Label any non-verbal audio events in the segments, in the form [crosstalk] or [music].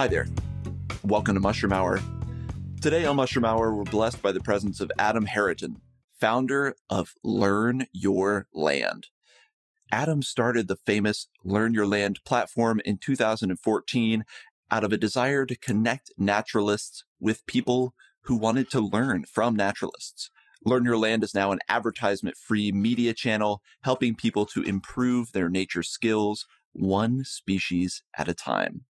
Hi there. Welcome to Mushroom Hour. Today on Mushroom Hour, we're blessed by the presence of Adam Haritan, founder of Learn Your Land. Adam started the famous Learn Your Land platform in 2014 out of a desire to connect naturalists with people who wanted to learn from naturalists. Learn Your Land is now an advertisement free media channel helping people to improve their nature skills one species at a time.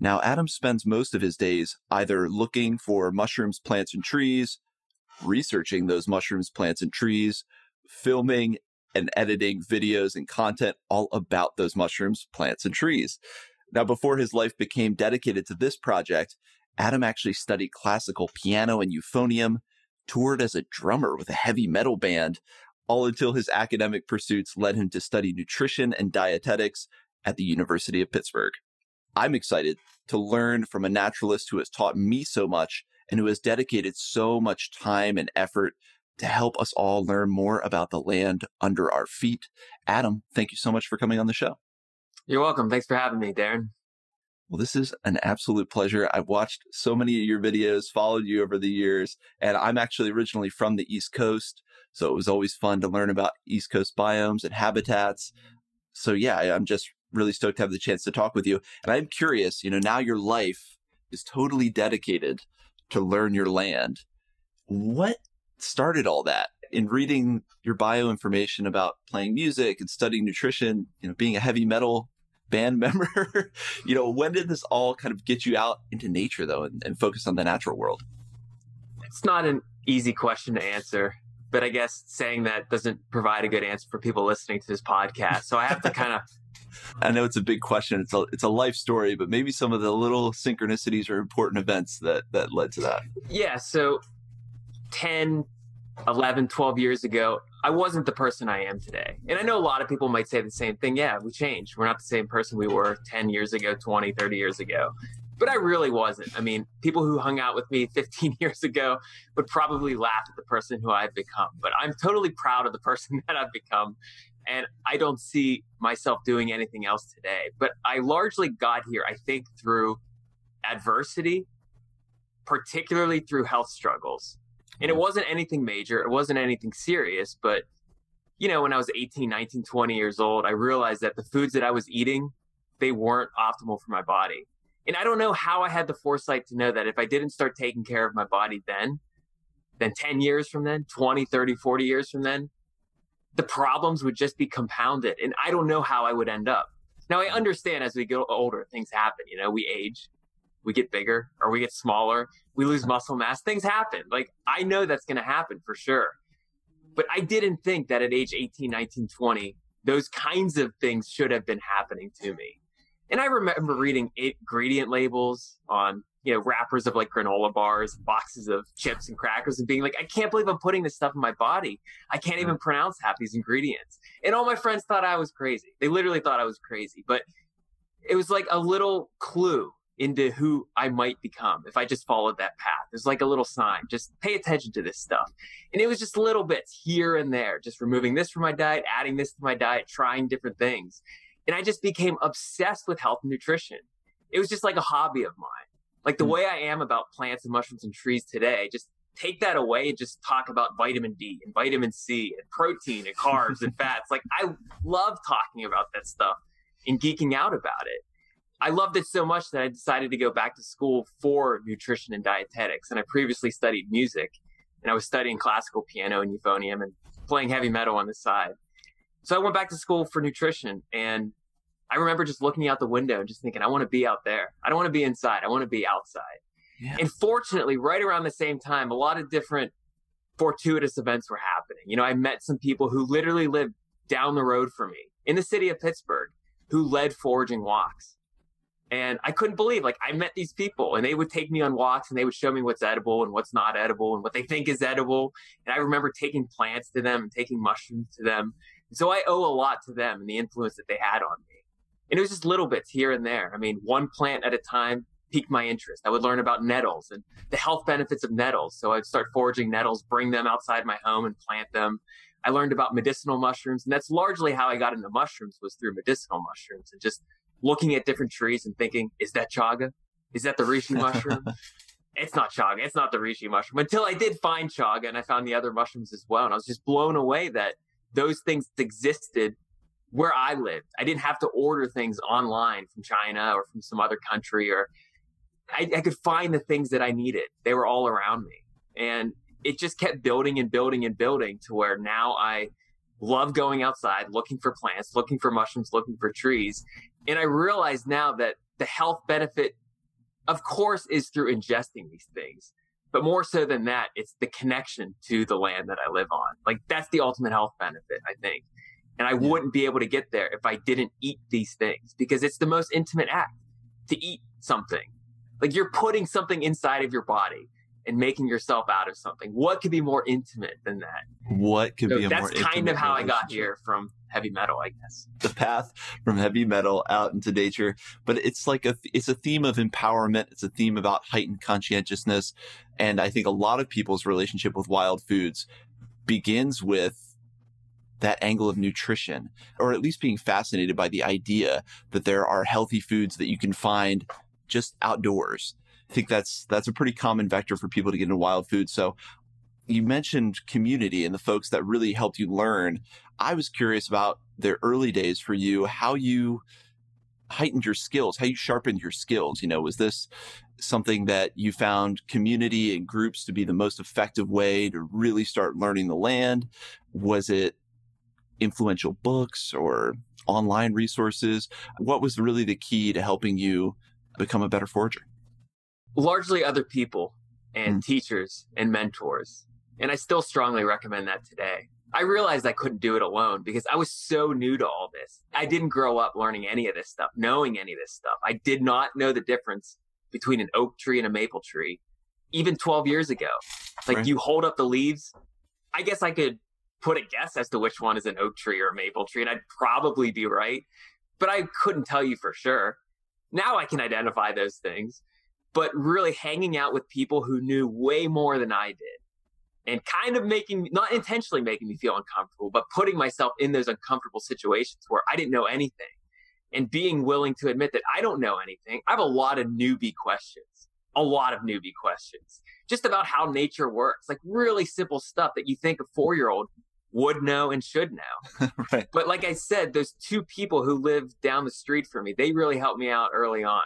Now, Adam spends most of his days either looking for mushrooms, plants, and trees, researching those mushrooms, plants, and trees, filming and editing videos and content all about those mushrooms, plants, and trees. Now, before his life became dedicated to this project, Adam actually studied classical piano and euphonium, toured as a drummer with a heavy metal band, all until his academic pursuits led him to study nutrition and dietetics at the University of Pittsburgh. I'm excited to learn from a naturalist who has taught me so much and who has dedicated so much time and effort to help us all learn more about the land under our feet. Adam, thank you so much for coming on the show. You're welcome. Thanks for having me, Darren. Well, this is an absolute pleasure. I've watched so many of your videos, followed you over the years, and I'm actually originally from the East Coast. So it was always fun to learn about East Coast biomes and habitats. So yeah, I'm just really stoked to have the chance to talk with you. And I'm curious, you know, now your life is totally dedicated to learn your land. What started all that? In reading your bio information about playing music and studying nutrition, you know, being a heavy metal band [laughs] member, you know, when did this all kind of get you out into nature though and, and focus on the natural world? It's not an easy question to answer, but I guess saying that doesn't provide a good answer for people listening to this podcast. So I have to kind of [laughs] I know it's a big question. It's a it's a life story, but maybe some of the little synchronicities or important events that that led to that. Yeah, so 10 11 12 years ago, I wasn't the person I am today. And I know a lot of people might say the same thing. Yeah, we changed. We're not the same person we were 10 years ago, 20, 30 years ago. But I really wasn't. I mean, people who hung out with me [laughs] 15 years ago would probably laugh at the person who I've become. But I'm totally proud of the person [laughs] that I've become. And I don't see myself doing anything else today. But I largely got here, I think, through adversity, particularly through health struggles. And it mm. wasn't anything major, it wasn't anything serious, but you know, when I was 18, 19, 20 years old, I realized that the foods that I was eating, they weren't optimal for my body. And I don't know how I had the foresight to know that if I didn't start taking care of my body then, then 10 years from then, 20, 30, 40 years from then, the problems would just be compounded. And I don't know how I would end up. Now, I mm. understand as we get older, things happen. You know, we age, we get bigger or we get smaller, we lose muscle mass, things happen. Like I know that's going to happen for sure. But I didn't think that at age 18, 19, 20, those kinds of things should have been happening to me. And I remember reading ingredient labels on, you know, wrappers of like granola bars, boxes of chips and crackers and being like, I can't believe I'm putting this stuff in my body. I can't even mm. pronounce half these ingredients. And all my friends thought I was crazy. They literally thought I was crazy, but it was like a little clue into who I might become if I just followed that path. There's like a little sign, just pay attention to this stuff. And it was just little bits here and there, just removing this from my diet, adding this to my diet, trying different things. And I just became obsessed with health and nutrition. It was just like a hobby of mine. Like the mm. way I am about plants and mushrooms and trees today, just take that away and just talk about vitamin D and vitamin C and protein and carbs and [laughs] fats. Like I love talking about that stuff and geeking out about it. I loved it so much that I decided to go back to school for nutrition and dietetics. And I previously studied music and I was studying classical piano and euphonium and playing heavy metal on the side. So I went back to school for nutrition and I remember just looking out the window and just thinking, I want to be out there. I don't want to be inside. I want to be outside. Yeah. And fortunately, right around the same time, a lot of different fortuitous events were happening. You know, I met some people who literally lived down the road from me in the city of Pittsburgh who led foraging walks. And I couldn't believe, like, I met these people and they would take me on walks and they would show me what's edible and what's not edible and what they think is edible. And I remember taking plants to them and taking mushrooms to them. And so I owe a lot to them and the influence that they had on me. And it was just little bits here and there. I mean, one plant at a time piqued my interest. I would learn about nettles and the health benefits of nettles. So I'd start foraging nettles, bring them outside my home and plant them. I learned about medicinal mushrooms, and that's largely how I got into mushrooms was through medicinal mushrooms and just looking at different trees and thinking, is that chaga? Is that the reishi mushroom? [laughs] it's not chaga. It's not the reishi mushroom. Until I did find chaga and I found the other mushrooms as well. And I was just blown away that those things existed where I lived. I didn't have to order things online from China or from some other country or I, I could find the things that I needed. They were all around me. And it just kept building and building and building to where now I love going outside, looking for plants, looking for mushrooms, looking for trees. And I realize now that the health benefit, of course, is through ingesting these things. But more so than that, it's the connection to the land that I live on. Like that's the ultimate health benefit, I think. And I yeah. wouldn't be able to get there if I didn't eat these things because it's the most intimate act to eat something. Like you're putting something inside of your body and making yourself out of something. What could be more intimate than that? What could so be a more intimate? that's kind of how I got here from heavy metal, I guess. The path from heavy metal out into nature, but it's like a it's a theme of empowerment. It's a theme about heightened conscientiousness, and I think a lot of people's relationship with wild foods begins with that angle of nutrition, or at least being fascinated by the idea that there are healthy foods that you can find just outdoors I think that's that's a pretty common vector for people to get into wild food. So you mentioned community and the folks that really helped you learn. I was curious about their early days for you, how you heightened your skills, how you sharpened your skills. You know, was this something that you found community and groups to be the most effective way to really start learning the land? Was it influential books or online resources? What was really the key to helping you become a better forager? largely other people and mm. teachers and mentors. And I still strongly recommend that today. I realized I couldn't do it alone because I was so new to all this. I didn't grow up learning any of this stuff, knowing any of this stuff. I did not know the difference between an oak tree and a maple tree even 12 years ago. Like right. you hold up the leaves. I guess I could put a guess as to which one is an oak tree or a maple tree, and I'd probably be right, but I couldn't tell you for sure. Now I can identify those things but really hanging out with people who knew way more than I did and kind of making, not intentionally making me feel uncomfortable, but putting myself in those uncomfortable situations where I didn't know anything and being willing to admit that I don't know anything. I have a lot of newbie questions, a lot of newbie questions just about how nature works, like really simple stuff that you think a four year old would know and should know. [laughs] right. But like I said, those two people who live down the street from me, they really helped me out early on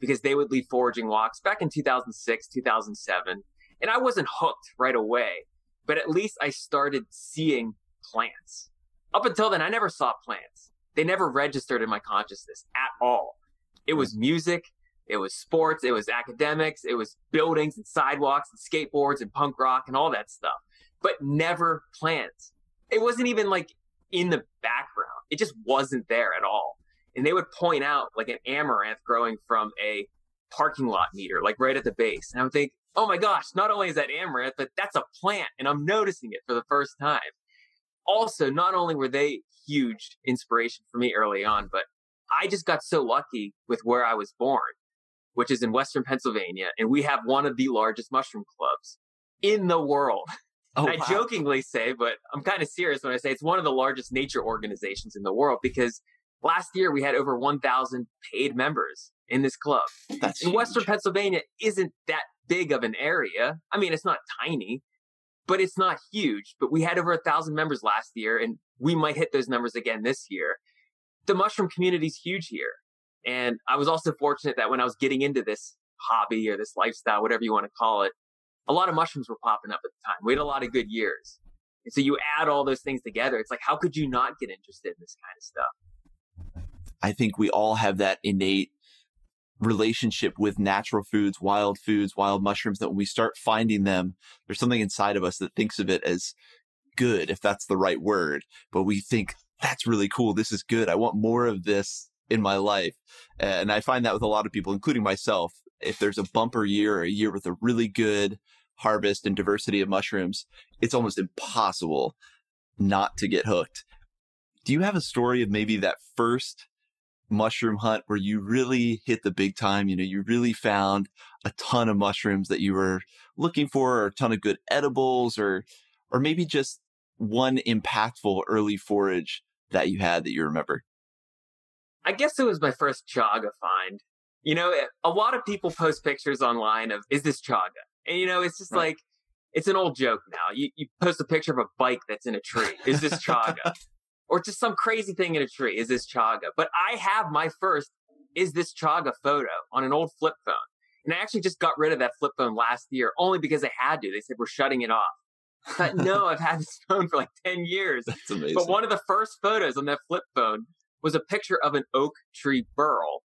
because they would lead foraging walks back in 2006, 2007. And I wasn't hooked right away, but at least I started seeing plants. Up until then, I never saw plants. They never registered in my consciousness at all. It was music. It was sports. It was academics. It was buildings and sidewalks and skateboards and punk rock and all that stuff, but never plants. It wasn't even like in the background. It just wasn't there at all and they would point out like an amaranth growing from a parking lot meter, like right at the base. And I would think, oh my gosh, not only is that amaranth, but that's a plant, and I'm noticing it for the first time. Also, not only were they huge inspiration for me early on, but I just got so lucky with where I was born, which is in Western Pennsylvania, and we have one of the largest mushroom clubs in the world. [laughs] Oh, I wow. jokingly say, but I'm kind of serious when I say it's one of the largest nature organizations in the world because Last year, we had over 1,000 paid members in this club. That's huge. Western Pennsylvania isn't that big of an area. I mean, it's not tiny, but it's not huge. But we had over a thousand members last year, and we might hit those numbers again this year. The mushroom community is huge here. And I was also fortunate that when I was getting into this hobby or this lifestyle, whatever you want to call it, a lot of mushrooms were popping up at the time. We had a lot of good years. And so you add all those things together. It's like, how could you not get interested in this kind of stuff? I think we all have that innate relationship with natural foods, wild foods, wild mushrooms that when we start finding them, there's something inside of us that thinks of it as good, if that's the right word. But we think that's really cool. This is good. I want more of this in my life. And I find that with a lot of people, including myself. If there's a bumper year or a year with a really good harvest and diversity of mushrooms, it's almost impossible not to get hooked. Do you have a story of maybe that first mushroom hunt where you really hit the big time. You know, you really found a ton of mushrooms that you were looking for, or a ton of good edibles, or or maybe just one impactful early forage that you had that you remember. I guess it was my first chaga find. You know, eh, a lot of people post pictures online of, is this chaga? And, you know, it's just right. like, it's an old joke now. You, you post a picture of a bike that's in a tree. Is this chaga? [laughs] or just some crazy thing in a tree. Is this chaga? But I have my first, is this chaga photo on an old flip phone. And I actually just got rid of that flip phone last year only because I had to. They said, we're shutting it off. But [laughs] no, I've had this [laughs] phone for like 10 years. That's amazing. But one of the first photos on that flip phone was a picture of an oak tree burl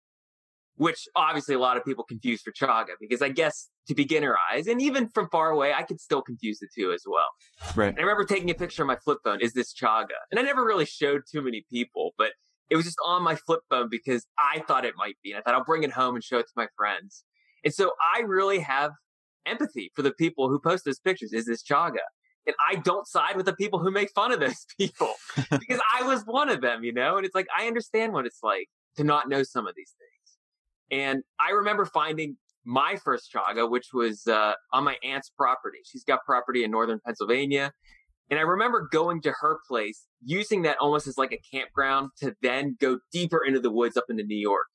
which obviously a lot of people confuse for chaga because I guess to beginner eyes and even from far away, I could still confuse the two as well. Right. And I remember taking a picture on my flip phone. Is this chaga? And I never really showed too many people, but it was just on my flip phone because I thought it might be. And I thought I'll bring it home and show it to my friends. And so I really have empathy for the people who post those pictures. Is this chaga? And I don't side with the people who make fun of those [laughs] people [laughs] because I was one of them, you know? And it's like, I understand what it's like to not know some of these things. And I remember finding my first chaga, which was uh, on my aunt's property. She's got property in northern Pennsylvania. And I remember going to her place, using that almost as like a campground to then go deeper into the woods up into New York.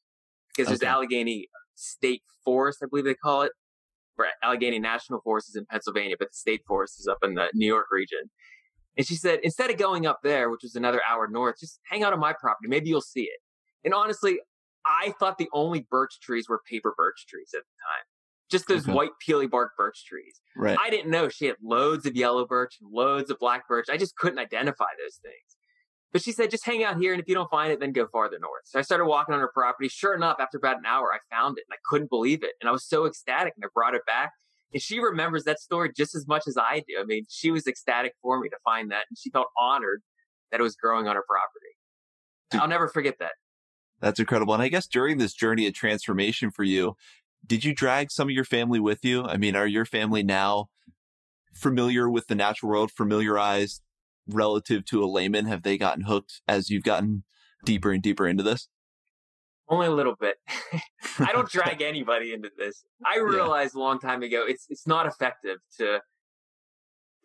Because okay. there's Allegheny State Forest, I believe they call it. or Allegheny National Forest is in Pennsylvania, but the state forest is up in the New York region. And she said, instead of going up there, which was another hour north, just hang out on my property. Maybe you'll see it. And honestly, I thought the only birch trees were paper birch trees at the time. Just those okay. white peely bark birch trees. Right. I didn't know she had loads of yellow birch and loads of black birch. I just couldn't identify those things. But she said, just hang out here. And if you don't find it, then go farther north. So I started walking on her property. Sure enough, after about an hour, I found it and I couldn't believe it. And I was so ecstatic and I brought it back. And she remembers that story just as much as I do. I mean, she was ecstatic for me to find that and she felt honored that it was growing on her property. I'll never forget that. That's incredible. And I guess during this journey of transformation for you, did you drag some of your family with you? I mean, are your family now familiar with the natural world, familiarized relative to a layman? Have they gotten hooked as you've gotten deeper and deeper into this? Only a little bit. [laughs] I don't [laughs] drag anybody into this. I realized yeah. a long time ago it's it's not effective to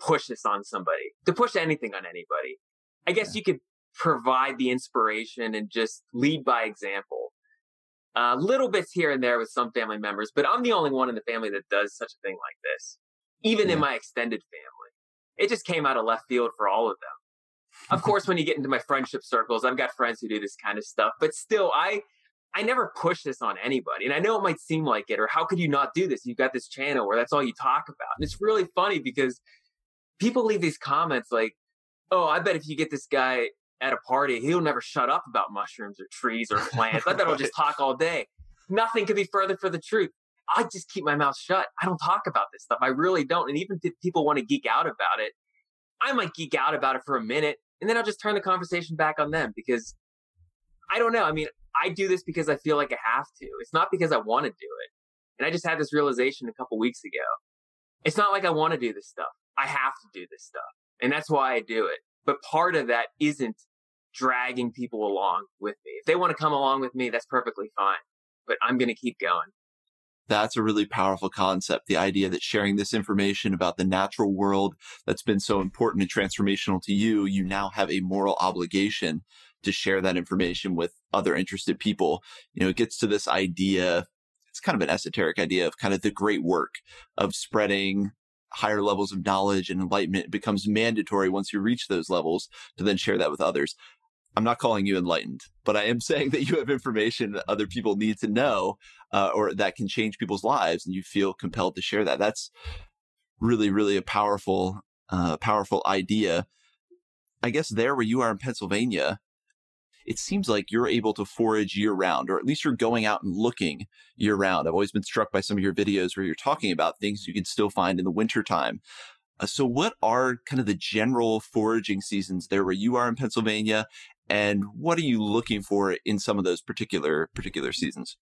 push this on somebody, to push anything on anybody. I guess yeah. you could provide the inspiration and just lead by example. Uh, little bits here and there with some family members, but I'm the only one in the family that does such a thing like this, even yeah. in my extended family. It just came out of left field for all of them. Of [laughs] course, when you get into my friendship circles, I've got friends who do this kind of stuff, but still, I, I never push this on anybody. And I know it might seem like it, or how could you not do this? You've got this channel where that's all you talk about. And it's really funny because people leave these comments like, oh, I bet if you get this guy at a party, he'll never shut up about mushrooms or trees or plants. I bet he'll just talk all day. Nothing could be further for the truth. I just keep my mouth shut. I don't talk about this stuff. I really don't. And even if people want to geek out about it, I might geek out about it for a minute and then I'll just turn the conversation back on them because I don't know. I mean, I do this because I feel like I have to. It's not because I want to do it. And I just had this realization a couple weeks ago. It's not like I want to do this stuff. I have to do this stuff. And that's why I do it. But part of that isn't dragging people along with me. If they want to come along with me, that's perfectly fine. But I'm going to keep going. That's a really powerful concept. The idea that sharing this information about the natural world that's been so important and transformational to you, you now have a moral obligation to share that information with other interested people. You know, it gets to this idea. It's kind of an esoteric idea of kind of the great work of spreading higher levels of knowledge and enlightenment. It becomes mandatory once you reach those levels to then share that with others. I'm not calling you enlightened, but I am [laughs] saying that you have information that other people need to know, uh, or that can change people's lives, and you feel compelled to share that. That's really, really a powerful, uh, powerful idea. I guess there where you are in Pennsylvania, it seems like you're able to forage year round, or at least you're going out and looking year round. I've always been struck by some of your videos where you're talking about things you can still find in the wintertime. Uh, so what are kind of the general foraging seasons there where you are in Pennsylvania? And what are you looking for in some of those particular, particular seasons?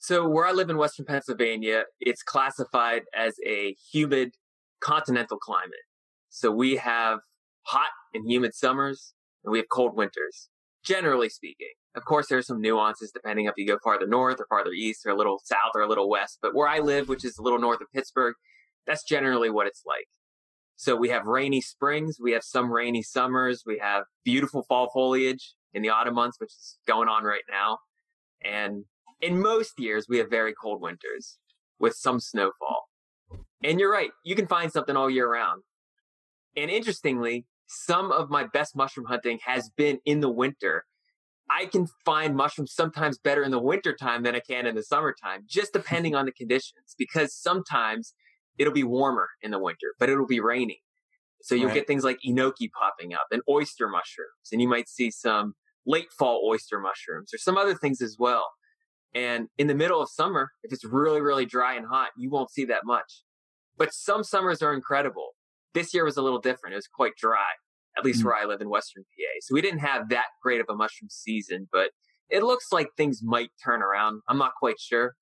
So where I live in Western Pennsylvania, it's classified as a humid continental climate. So we have hot and humid summers and we have cold winters, generally speaking. Of course, there are some nuances depending if you go farther north or farther east or a little south or a little west. But where I live, which is a little north of Pittsburgh, that's generally what it's like. So we have rainy springs, we have some rainy summers, we have beautiful fall foliage in the autumn months, which is going on right now. And in most years, we have very cold winters with some snowfall. And you're right, you can find something all year round. And interestingly, some of my best mushroom hunting has been in the winter. I can find mushrooms sometimes better in the wintertime than I can in the summertime, just depending on the conditions, because sometimes it'll be warmer in the winter, but it'll be rainy. So you'll right. get things like enoki popping up and oyster mushrooms, and you might see some late fall oyster mushrooms or some other things as well. And in the middle of summer, if it's really, really dry and hot, you won't see that much. But some summers are incredible. This year was a little different. It was quite dry, at least mm where I live in Western PA. So we didn't have that great of a mushroom season, but it looks like things might turn around. I'm not quite sure.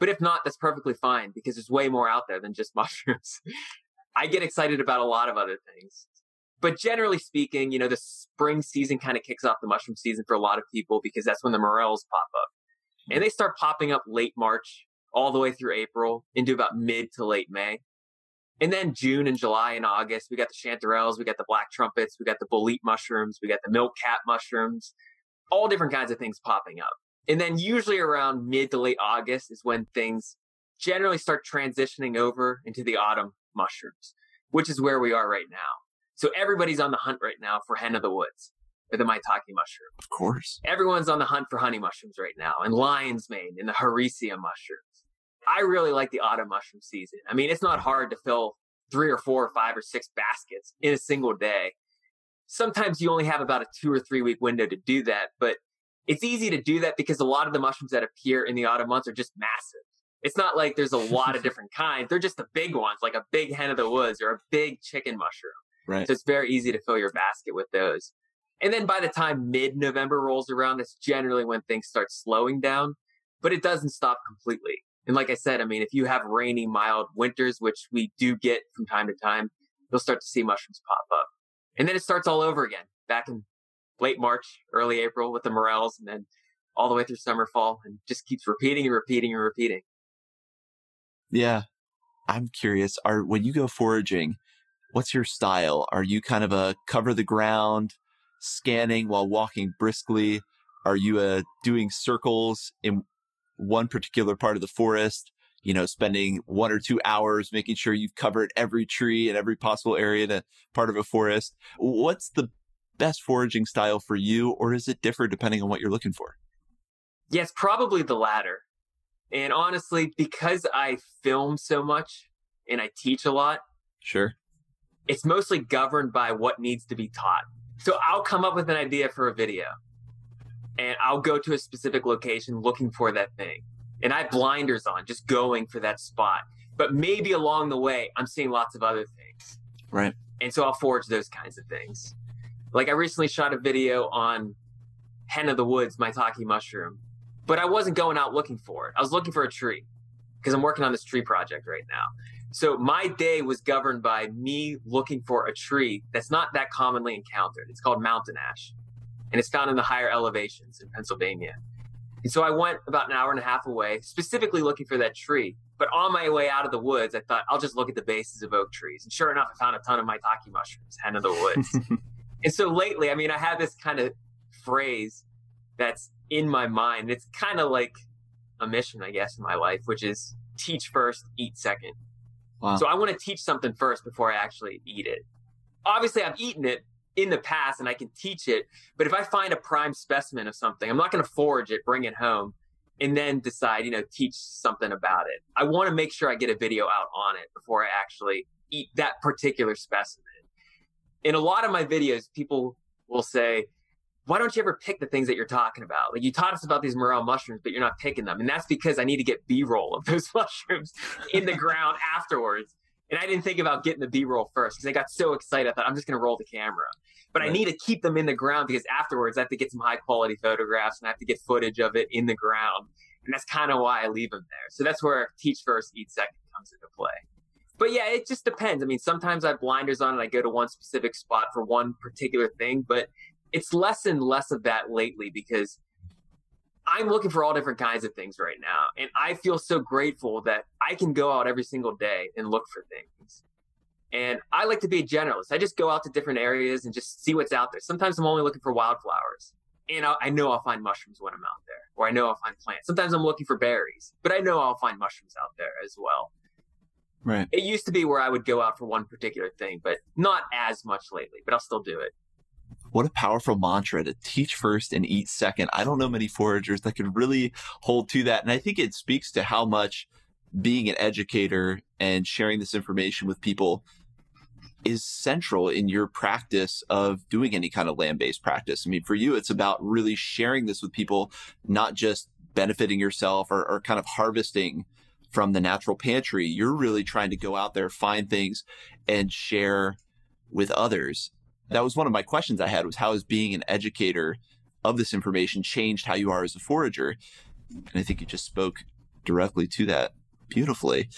But if not, that's perfectly fine because there's way more out there than just [laughs] mushrooms. I get excited about a lot of other things. But generally speaking, you know, the spring season kind of kicks off the mushroom season for a lot of people because that's when the morels pop up. And they start popping up late March all the way through April into about mid to late May. And then June and July and August, we got the chanterelles, we got the black trumpets, we got the bolete mushrooms, we got the milk cap mushrooms, all different kinds of things popping up. And then usually around mid to late August is when things generally start transitioning over into the autumn mushrooms, which is where we are right now. So everybody's on the hunt right now for hen of the woods or the maitake mushroom. Of course. Everyone's on the hunt for honey mushrooms right now and lion's mane and the Hericium mushrooms. I really like the autumn mushroom season. I mean, it's not hard to fill three or four or five or six baskets in a single day. Sometimes you only have about a two or three week window to do that, but it's easy to do that because a lot of the mushrooms that appear in the autumn months are just massive. It's not like there's a lot of [laughs] different kinds. They're just the big ones, like a big hen of the woods or a big chicken mushroom. Right. So it's very easy to fill your basket with those. And then by the time mid November rolls around, that's generally when things start slowing down, but it doesn't stop completely. And like I said, I mean, if you have rainy, mild winters, which we do get from time to time, you'll start to see mushrooms pop up. And then it starts all over again back in late March, early April with the morels, and then all the way through summer, fall, and just keeps repeating and repeating and repeating. Yeah. I'm curious, are when you go foraging, what's your style? Are you kind of a cover the ground, scanning while walking briskly? Are you uh, doing circles in one particular part of the forest? You know, spending one or two hours making sure you've covered every tree and every possible area in a part of a forest. What's the best foraging style for you, or is it differ depending on what you're looking for? Yes, probably the latter. And honestly, because I film so much and I teach a lot, sure, it's mostly governed by what needs to be taught. So I'll come up with an idea for a video and I'll go to a specific location looking for that thing. And I have blinders on, just going for that spot. But maybe along the way, I'm seeing lots of other things. Right. And so I'll forge those kinds of things. Like I recently shot a video on hen of the woods, maitake mushroom, but I wasn't going out looking for it. I was looking for a tree because I'm working on this tree project right now. So my day was governed by me looking for a tree that's not that commonly encountered. It's called mountain ash, and it's found in the higher elevations in Pennsylvania. And so I went about an hour and a half away, specifically looking for that tree. But on my way out of the woods, I thought I'll just look at the bases of oak trees. And sure enough, I found a ton of maitake mushrooms, hen of the woods. [laughs] and so lately, I mean, I have this kind of phrase that's in my mind. It's kind of like a mission, I guess, in my life, which is teach first, eat second. Wow. So I want to teach something first before I actually eat it. Obviously, I've eaten it in the past and I can teach it, but if I find a prime specimen of something, I'm not going to forage it, bring it home, and then decide, you know, teach something about it. I want to make sure I get a video out on it before I actually eat that particular specimen. In a lot of my videos, people will say, why don't you ever pick the things that you're talking about? Like you taught us about these morel mushrooms, but you're not picking them. And that's because I need to get B-roll of those [laughs] mushrooms in the ground [laughs] afterwards. And I didn't think about getting the B-roll first because I got so excited. I thought I'm just going to roll the camera. But right. I need to keep them in the ground because afterwards I have to get some high quality photographs and I have to get footage of it in the ground. And that's kind of why I leave them there. So that's where teach first, eat second comes into play. But yeah, it just depends. I mean, sometimes I have blinders on and I go to one specific spot for one particular thing, but it's less and less of that lately because I'm looking for all different kinds of things right now. And I feel so grateful that I can go out every single day and look for things. And I like to be a generalist. I just go out to different areas and just see what's out there. Sometimes I'm only looking for wildflowers. and I, I know I'll find mushrooms when I'm out there, or I know I'll find plants. Sometimes I'm looking for berries, but I know I'll find mushrooms out there as well. Right. It used to be where I would go out for one particular thing, but not as much lately, but I'll still do it. What a powerful mantra to teach first and eat second. I don't know many foragers that can really hold to that. And I think it speaks to how much being an educator and sharing this information with people is central in your practice of doing any kind of land based practice. I mean, for you, it's about really sharing this with people, not just benefiting yourself or, or, kind of harvesting from the natural pantry. You're really trying to go out there, find things and share with others. That was one of my questions I had was how has being an educator of this information changed how you are as a forager? And I think you just spoke directly to that beautifully.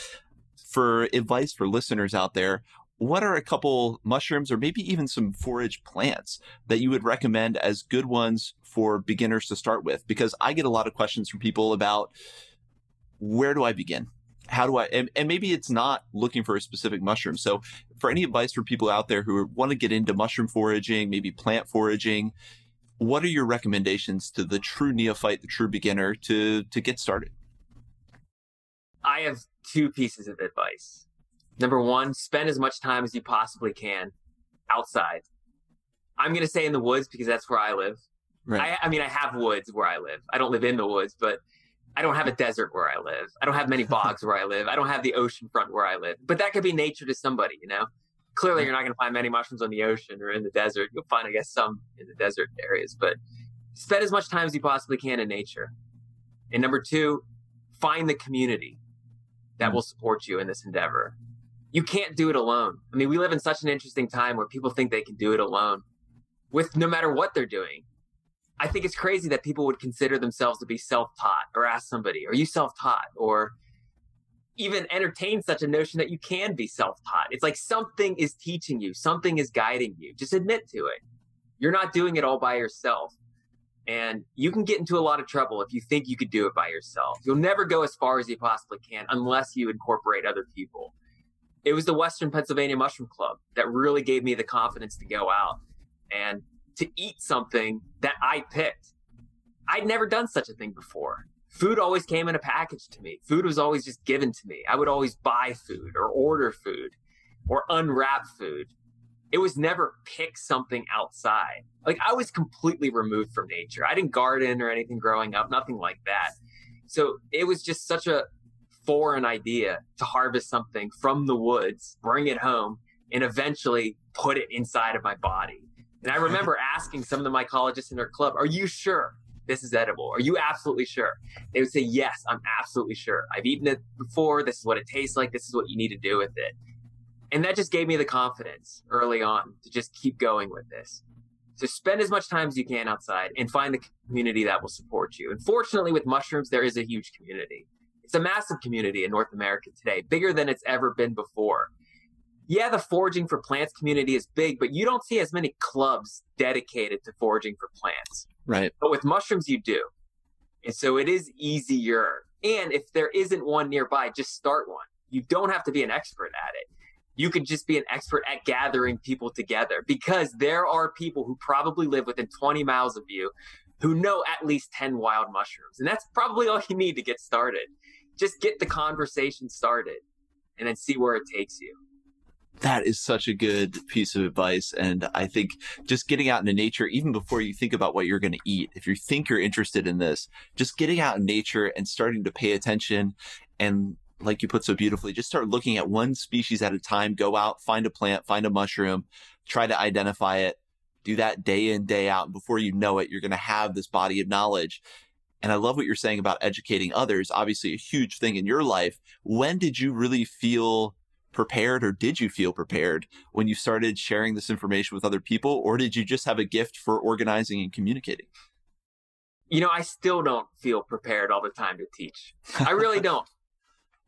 For advice for listeners out there, what are a couple mushrooms or maybe even some forage plants that you would recommend as good ones for beginners to start with? Because I get a lot of questions from people about where do I begin? How do I, and, and maybe it's not looking for a specific mushroom. So for any advice for people out there who want to get into mushroom foraging, maybe plant foraging, what are your recommendations to the true neophyte, the true beginner to, to get started? I have two pieces of advice. Number one, spend as much time as you possibly can outside. I'm going to say in the woods because that's where I live. Right. I, I, mean, I have woods where I live. I don't live in the woods, but I don't have a desert where I live. I don't have many [laughs] bogs where I live. I don't have the ocean front where I live. But that could be nature to somebody, you know? Clearly, you're not going to find many mushrooms on the ocean or in the desert. You'll find, I guess, some in the desert areas, but spend as much time as you possibly can in nature. And number two, find the community that mm. will support you in this endeavor you can't do it alone. I mean, we live in such an interesting time where people think they can do it alone with no matter what they're doing. I think it's crazy that people would consider themselves to be self-taught or ask somebody, are you self-taught? Or even entertain such a notion that you can be self-taught. It's like something is teaching you, something is guiding you. Just admit to it. You're not doing it all by yourself. And you can get into a lot of trouble if you think you could do it by yourself. You'll never go as far as you possibly can unless you incorporate other people it was the Western Pennsylvania Mushroom Club that really gave me the confidence to go out and to eat something that I picked. I'd never done such a thing before. Food always came in a package to me. Food was always just given to me. I would always buy food or order food or unwrap food. It was never pick something outside. Like I was completely removed from nature. I didn't garden or anything growing up, nothing like that. So it was just such a foreign idea to harvest something from the woods, bring it home, and eventually put it inside of my body. And I remember asking some of the mycologists in their club, Are you sure this is edible? Are you absolutely sure? They would say, Yes, I'm absolutely sure. I've eaten it before. This is what it tastes like. This is what you need to do with it. And that just gave me the confidence early on to just keep going with this. So spend as much time as you can outside and find the community that will support you. And fortunately, with mushrooms, there is a huge community. It's a massive community in North America today, bigger than it's ever been before. Yeah, the foraging for plants community is big, but you don't see as many clubs dedicated to foraging for plants. Right. But with mushrooms, you do. And so it is easier. And if there isn't one nearby, just start one. You don't have to be an expert at it. You could just be an expert at gathering people together because there are people who probably live within 20 miles of you who know at least 10 wild mushrooms. And that's probably all you need to get started just get the conversation started and then see where it takes you. That is such a good piece of advice. And I think just getting out into nature, even before you think about what you're going to eat, if you think you're interested in this, just getting out in nature and starting to pay attention and like you put so beautifully, just start looking at one species at a time, go out, find a plant, find a mushroom, try to identify it, do that day in, day out. And before you know it, you're going to have this body of knowledge. And I love what you're saying about educating others. Obviously, a huge thing in your life. When did you really feel prepared or did you feel prepared when you started sharing this information with other people? Or did you just have a gift for organizing and communicating? You know, I still don't feel prepared all the time to teach. I really [laughs] don't.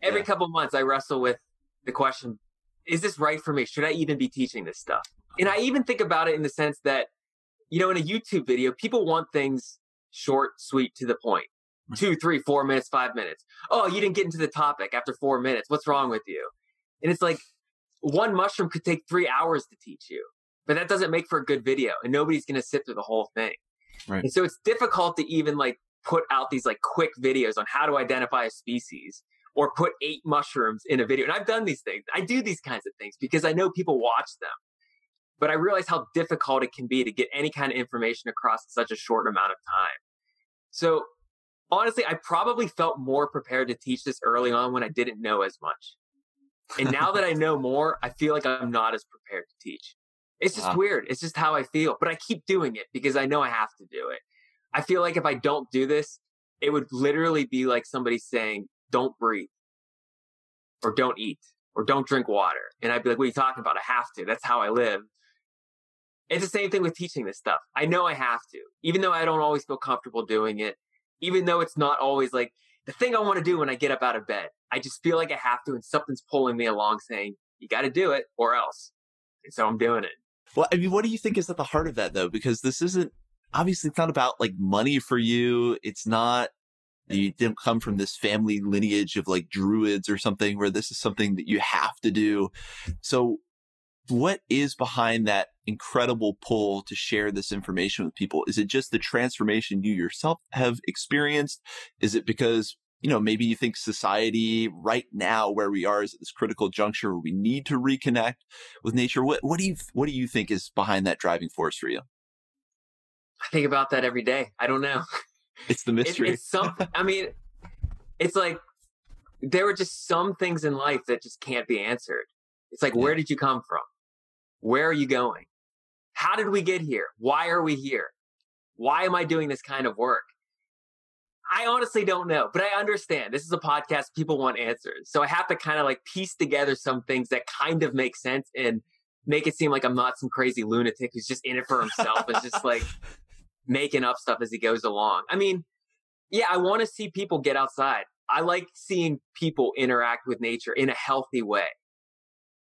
Every yeah. couple months, I wrestle with the question is this right for me? Should I even be teaching this stuff? And I even think about it in the sense that, you know, in a YouTube video, people want things short, sweet, to the. Mm-hmm. Two, three, four minutes, five minutes. Oh, you didn't get into the topic after four minutes. What's wrong with you? And it's like one mushroom could take three hours to teach you, but that doesn't make for a good video and nobody's going to sit through the whole thing. Right. And so it's difficult to even like put out these like quick videos on how to identify a species or put eight mushrooms in a video. And I've done these things. I do these kinds of things because I know people watch them. But I realize how difficult it can be to get any kind of information across in such a short amount of time. So honestly, I probably felt more prepared to teach this early on when I didn't know as much. And now that I know more, I feel like I'm not as prepared to teach. It's just Wow. weird. It's just how I feel. But I keep doing it because I know I have to do it. I feel like if I don't do this, it would literally be like somebody saying, don't breathe or don't eat or don't drink water. And I'd be like, what are you talking about? I have to. That's how I live. It's the same thing with teaching this stuff. I know I have to, even though I don't always feel comfortable doing it, even though it's not always like the thing I want to do when I get up out of bed. I just feel like I have to, and something's pulling me along saying, you got to do it or else. And so I'm doing it. Well, I mean, what do you think is at the heart of that though? Because this isn't obviously it's not about like money for you. It's not you didn't come from this family lineage of like druids or something where this is something that you have to do. So what is behind that incredible pull to share this information with people? Is it just the transformation you yourself have experienced? Is it because you know, maybe you think society right now where we are is at this critical juncture where we need to reconnect with nature. What, what do you, what do you think is behind that driving force for you? I think about that every day. I don't know. It's the [laughs] It- mystery. it's something. [laughs] I mean, it's like there are just some things in life that just can't be answered. It's like, Yeah. where did you come from? Where are you going? How did we get here? Why are we here? Why am I doing this kind of work? I honestly don't know, but I understand. This is a podcast. People want answers. So I have to kind of like piece together some things that kind of make sense and make it seem like I'm not some crazy lunatic who's just in it for himself and just like [laughs] making up stuff as he goes along. I mean, yeah, I want to see people get outside. I like seeing people interact with nature in a healthy way.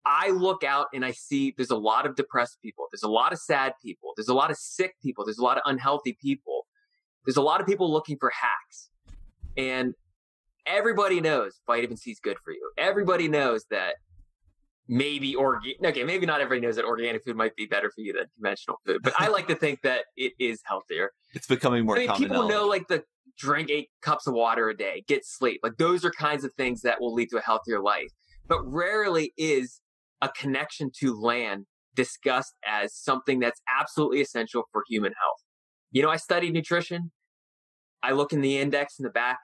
I look out and I see there's a lot of depressed people. There's a lot of sad people. There's a lot of sick people. There's a lot of unhealthy people. There's a lot of people looking for hacks. And everybody knows vitamin C is good for you. Everybody knows that maybe organ okay, maybe not everybody knows that organic food might be better for you than conventional food. But I like to think that it is healthier. It's becoming more I mean, common people know like the drink eight cups of water a day, get sleep. Like those are kinds of things that will lead to a healthier life. But rarely is a connection to land discussed as something that's absolutely essential for human health. You know, I studied nutrition. I look in the index in the back,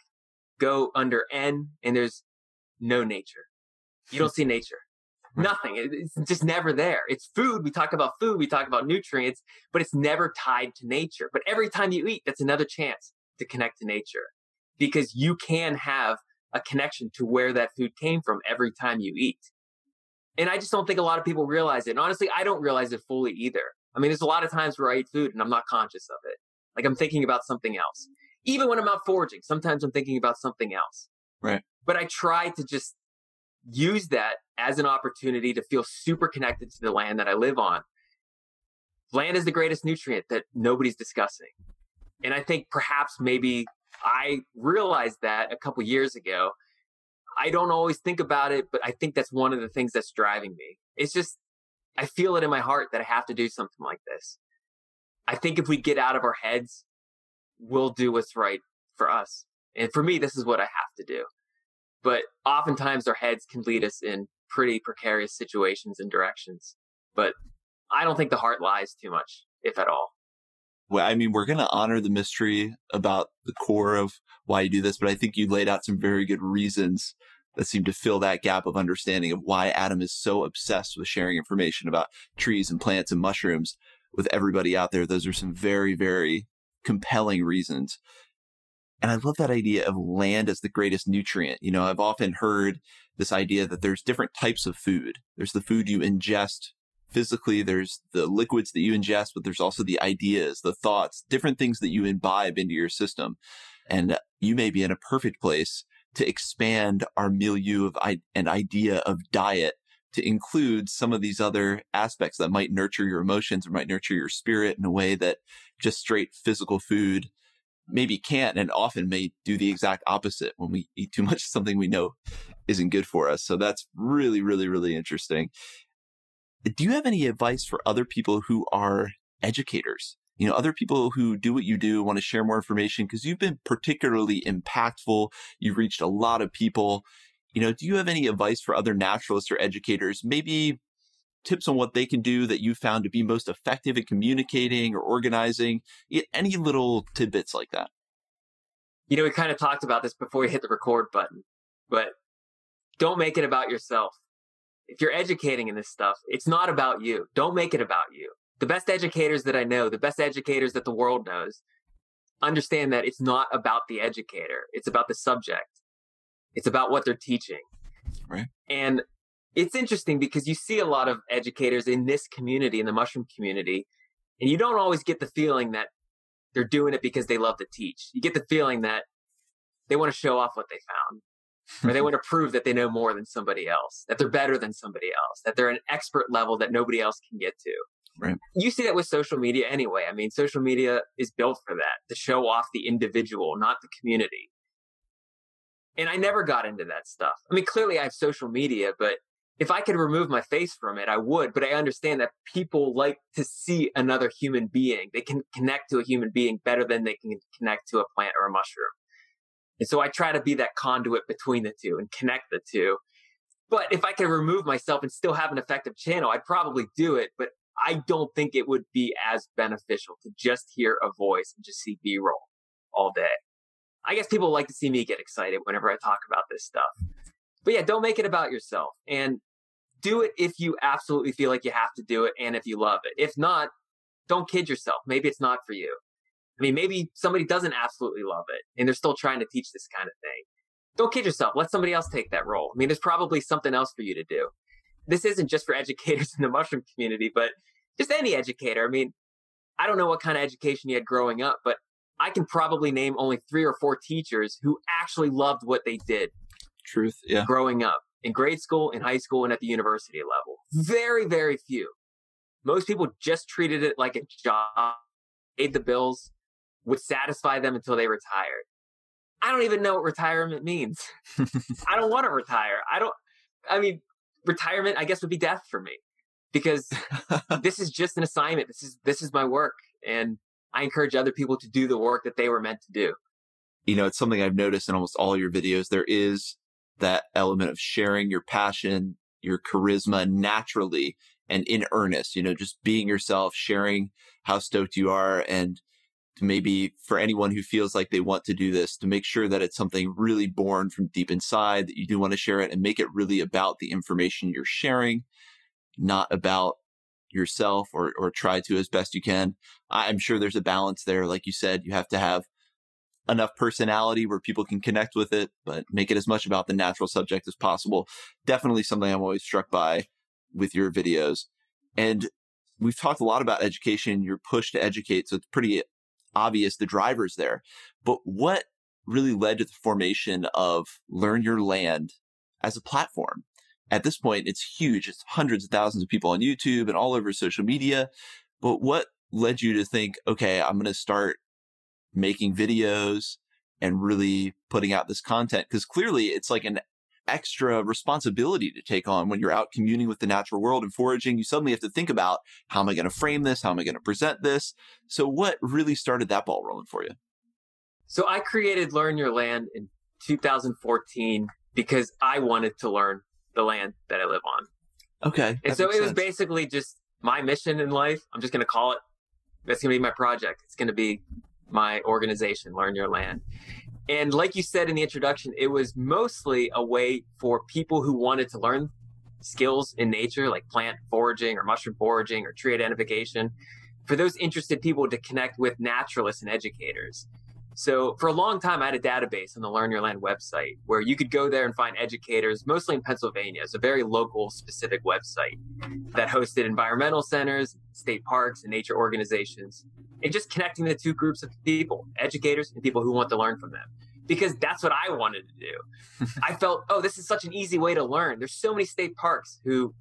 go under N, and there's no nature. You don't see nature. [laughs] Nothing. It's just never there. It's food. We talk about food. We talk about nutrients, but it's never tied to nature. But every time you eat, that's another chance to connect to nature because you can have a connection to where that food came from every time you eat. And I just don't think a lot of people realize it. And honestly, I don't realize it fully either. I mean, there's a lot of times where I eat food and I'm not conscious of it. Like I'm thinking about something else. Even when I'm out foraging, sometimes I'm thinking about something else. Right. But I try to just use that as an opportunity to feel super connected to the land that I live on. Land is the greatest nutrient that nobody's discussing. And I think perhaps maybe I realized that a couple years ago. I don't always think about it, but I think that's one of the things that's driving me. It's just, I feel it in my heart that I have to do something like this. I think if we get out of our heads, we'll do what's right for us. And for me, this is what I have to do. But oftentimes our heads can lead us in pretty precarious situations and directions. But I don't think the heart lies too much, if at all. Well, I mean, we're going to honor the mystery about the core of why you do this, but I think you laid out some very good reasons that seem to fill that gap of understanding of why Adam is so obsessed with sharing information about trees and plants and mushrooms with everybody out there. Those are some very, very compelling reasons. And I love that idea of land as the greatest nutrient. You know, I've often heard this idea that there's different types of food. There's the food you ingest physically, there's the liquids that you ingest, but there's also the ideas, the thoughts, different things that you imbibe into your system. And you may be in a perfect place to expand our milieu of I- an idea of diet to include some of these other aspects that might nurture your emotions or might nurture your spirit in a way that just straight physical food maybe can't and often may do the exact opposite when we eat too much of [laughs] something we know isn't good for us. So that's really, really, really interesting. Do you have any advice for other people who are educators you know, other people who do what you do want to share more information because you've been particularly impactful. You've reached a lot of people. You know, do you have any advice for other naturalists or educators? Maybe tips on what they can do that you found to be most effective at communicating or organizing? Any little tidbits like that? You know, we kind of talked about this before we hit the record button, but don't make it about yourself. If you're educating in this stuff, it's not about you. Don't make it about you. The best educators that I know, the best educators that the world knows, understand that it's not about the educator. It's about the subject. It's about what they're teaching. Right. And it's interesting because you see a lot of educators in this community, in the mushroom community, and you don't always get the feeling that they're doing it because they love to teach. You get the feeling that they want to show off what they found, or they [laughs] want to prove that they know more than somebody else, that they're better than somebody else, that they're an expert level that nobody else can get to. Right. You see that with social media anyway. I mean, social media is built for that, to show off the individual, not the community. And I never got into that stuff. I mean, clearly I have social media, but if I could remove my face from it, I would. But I understand that people like to see another human being. They can connect to a human being better than they can connect to a plant or a mushroom. And so I try to be that conduit between the two and connect the two. But if I could remove myself and still have an effective channel, I'd probably do it. But I don't think it would be as beneficial to just hear a voice and just see B roll all day. I guess people like to see me get excited whenever I talk about this stuff. But yeah, don't make it about yourself. And do it if you absolutely feel like you have to do it and if you love it. If not, don't kid yourself. Maybe it's not for you. I mean, maybe somebody doesn't absolutely love it and they're still trying to teach this kind of thing. Don't kid yourself. Let somebody else take that role. I mean, there's probably something else for you to do. This isn't just for educators [laughs] in the mushroom community, but just any educator. I mean, I don't know what kind of education you had growing up, but I can probably name only three or four teachers who actually loved what they did. Truth, yeah. Growing up in grade school, in high school, and at the university level. Very, very few. Most people just treated it like a job, paid the bills, would satisfy them until they retired. I don't even know what retirement means. [laughs] I don't want to retire. I don't, I mean, retirement, I guess, would be death for me because [laughs] this is just an assignment. This is, this is my work. And I encourage other people to do the work that they were meant to do. You know, it's something I've noticed in almost all your videos. There is that element of sharing your passion, your charisma naturally and in earnest, you know, just being yourself, sharing how stoked you are and to maybe for anyone who feels like they want to do this to make sure that it's something really born from deep inside that you do want to share it and make it really about the information you're sharing, not about yourself or, or try to as best you can. I'm sure there's a balance there. Like you said, you have to have enough personality where people can connect with it, but make it as much about the natural subject as possible. Definitely something I'm always struck by with your videos. And we've talked a lot about education, your push to educate. So it's pretty obvious the drivers there. But what really led to the formation of Learn Your Land as a platform? At this point, it's huge. It's hundreds of thousands of people on YouTube and all over social media. But what led you to think, okay, I'm going to start making videos and really putting out this content because clearly it's like an extra responsibility to take on when you're out communing with the natural world and foraging. You suddenly have to think about how am I going to frame this? How am I going to present this? So, what really started that ball rolling for you? So, I created Learn Your Land in 2014 because I wanted to learn the land that I live on. Okay. And so it was basically just my mission in life. I'm just going to call it. That's going to be my project. It's going to be my organization, Learn Your Land. And like you said in the introduction, it was mostly a way for people who wanted to learn skills in nature, like plant foraging or mushroom foraging or tree identification, for those interested people to connect with naturalists and educators. So for a long time, I had a database on the Learn Your Land website where you could go there and find educators, mostly in Pennsylvania. It's a very local specific website that hosted environmental centers, state parks, and nature organizations. And just connecting the two groups of people, educators and people who want to learn from them. Because that's what I wanted to do. [laughs] I felt, oh, this is such an easy way to learn. There's so many state parks who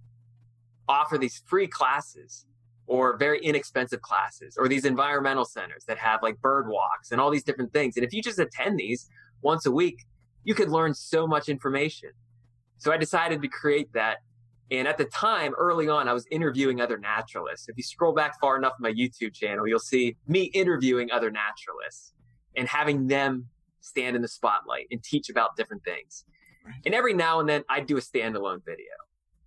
offer these free classes or very inexpensive classes or these environmental centers that have like bird walks and all these different things. And if you just attend these once a week, you could learn so much information. So I decided to create that And at the time, early on, I was interviewing other naturalists. If you scroll back far enough on my YouTube channel, you'll see me interviewing other naturalists and having them stand in the spotlight and teach about different things. And every now and then I'd do a standalone video.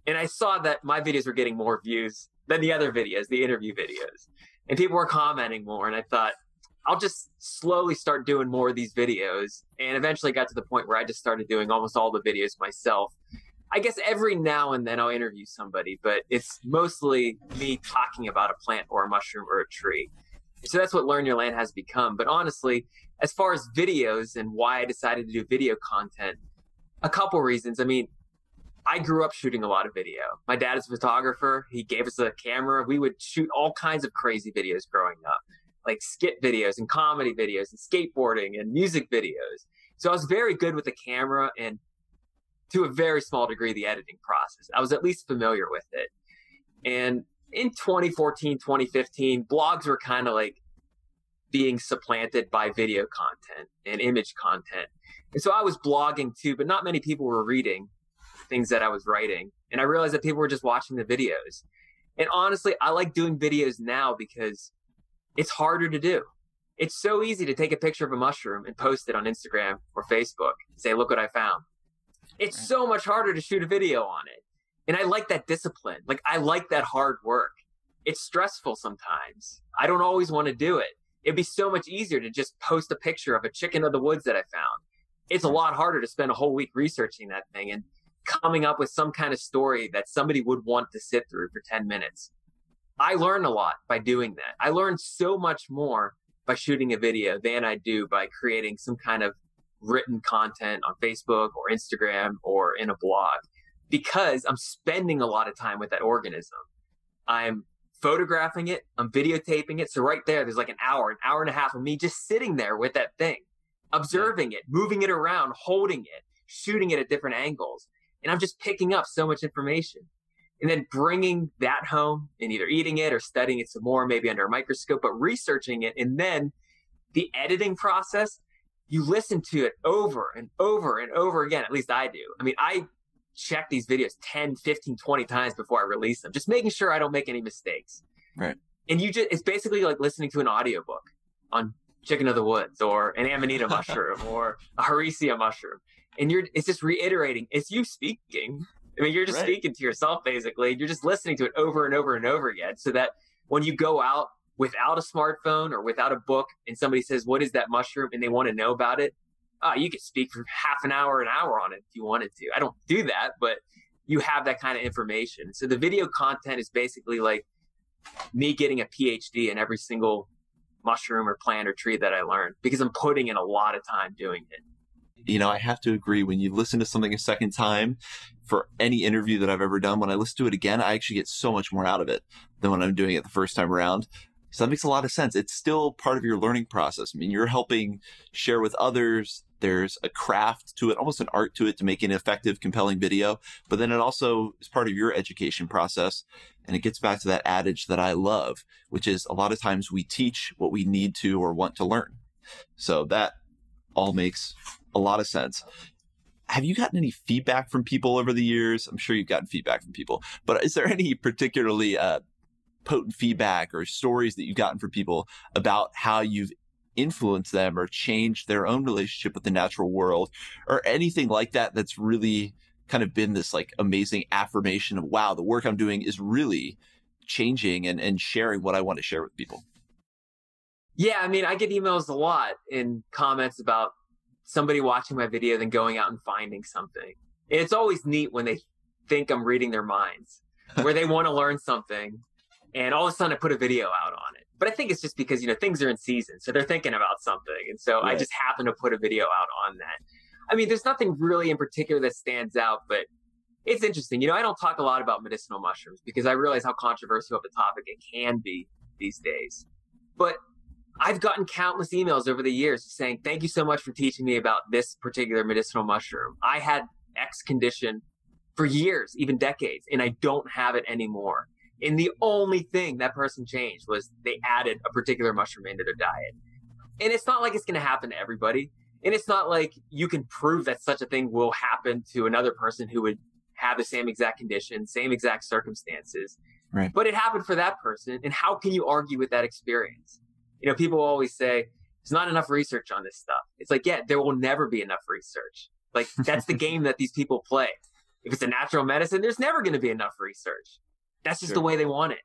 And I saw that my videos were getting more views than the other videos, the interview videos. And people were commenting more. And I thought, I'll just slowly start doing more of these videos. And eventually got to the point where I just started doing almost all the videos myself. I guess every now and then I'll interview somebody, but it's mostly me talking about a plant or a mushroom or a tree. So that's what Learn Your Land has become. But honestly, as far as videos and why I decided to do video content, a couple reasons. I mean, I grew up shooting a lot of video. My dad is a photographer. He gave us a camera. We would shoot all kinds of crazy videos growing up, like skit videos and comedy videos and skateboarding and music videos. So I was very good with the camera and to a very small degree the editing process. I was at least familiar with it. And in 2014, 2015, blogs were kind of like being supplanted by video content and image content. And so I was blogging too, but not many people were reading things that I was writing. And I realized that people were just watching the videos. And honestly, I like doing videos now because it's harder to do. It's so easy to take a picture of a mushroom and post it on Instagram or Facebook and say, look what I found. It's right. so much harder to shoot a video on it. And I like that discipline. Like, I like that hard work. It's stressful sometimes. I don't always want to do it. It'd be so much easier to just post a picture of a chicken of the woods that I found. It's a lot harder to spend a whole week researching that thing and coming up with some kind of story that somebody would want to sit through for 10 minutes. I learned a lot by doing that. I learned so much more by shooting a video than I do by creating some kind of written content on Facebook or Instagram or in a blog because I'm spending a lot of time with that organism. I'm photographing it, I'm videotaping it. So right there, there's like an hour, an hour and a half of me just sitting there with that thing, observing it, moving it around, holding it, shooting it at different angles. And I'm just picking up so much information and then bringing that home and either eating it or studying it some more, maybe under a microscope, but researching it. And then the editing process, you listen to it over and over and over again. At least I do. I mean, I check these videos 10, 15, 20 times before I release them, just making sure I don't make any mistakes. Right. And you just, it's basically like listening to an audiobook on chicken of the woods or an amanita [laughs] mushroom or a Hericium mushroom. And you're, it's just reiterating, it's you speaking. I mean, you're just right. speaking to yourself basically. You're just listening to it over and over and over again so that when you go out without a smartphone or without a book and somebody says, What is that mushroom? and they want to know about it, uh, you could speak for half an hour, an hour on it if you wanted to. I don't do that, but you have that kind of information. So the video content is basically like me getting a PhD in every single mushroom or plant or tree that I learned because I'm putting in a lot of time doing it. You know, I have to agree. When you listen to something a second time for any interview that I've ever done, when I listen to it again, I actually get so much more out of it than when I'm doing it the first time around. So that makes a lot of sense. It's still part of your learning process. I mean, you're helping share with others. There's a craft to it, almost an art to it to make an effective, compelling video. But then it also is part of your education process. And it gets back to that adage that I love, which is a lot of times we teach what we need to or want to learn. So that all makes a lot of sense. Have you gotten any feedback from people over the years? I'm sure you've gotten feedback from people, but is there any particularly uh, potent feedback or stories that you've gotten from people about how you've influenced them or changed their own relationship with the natural world or anything like that that's really kind of been this like amazing affirmation of wow the work i'm doing is really changing and, and sharing what i want to share with people yeah i mean i get emails a lot and comments about somebody watching my video then going out and finding something and it's always neat when they think i'm reading their minds where they [laughs] want to learn something and all of a sudden I put a video out on it. But I think it's just because, you know, things are in season. So they're thinking about something. And so right. I just happen to put a video out on that. I mean, there's nothing really in particular that stands out, but it's interesting. You know, I don't talk a lot about medicinal mushrooms because I realize how controversial of a topic it can be these days. But I've gotten countless emails over the years saying, thank you so much for teaching me about this particular medicinal mushroom. I had X condition for years, even decades, and I don't have it anymore. And the only thing that person changed was they added a particular mushroom into their diet. And it's not like it's going to happen to everybody. And it's not like you can prove that such a thing will happen to another person who would have the same exact conditions, same exact circumstances. Right. But it happened for that person. And how can you argue with that experience? You know, people always say, there's not enough research on this stuff. It's like, yeah, there will never be enough research. Like, that's the [laughs] game that these people play. If it's a natural medicine, there's never going to be enough research. That's just Sure. the way they want it.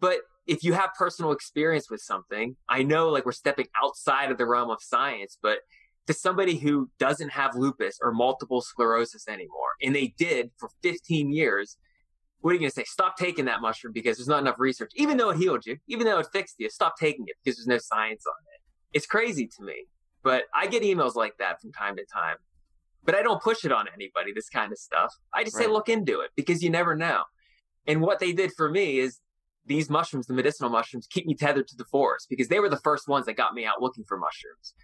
But if you have personal experience with something, I know like we're stepping outside of the realm of science, but to somebody who doesn't have lupus or multiple sclerosis anymore, and they did for 15 years, what are you going to say? Stop taking that mushroom because there's not enough research. Even though it healed you, even though it fixed you, stop taking it because there's no science on it. It's crazy to me. But I get emails like that from time to time. But I don't push it on anybody, this kind of stuff. I just say look into it because you never know. And what they did for me is these mushrooms, the medicinal mushrooms, keep me tethered to the forest because they were the first ones that got me out looking for mushrooms.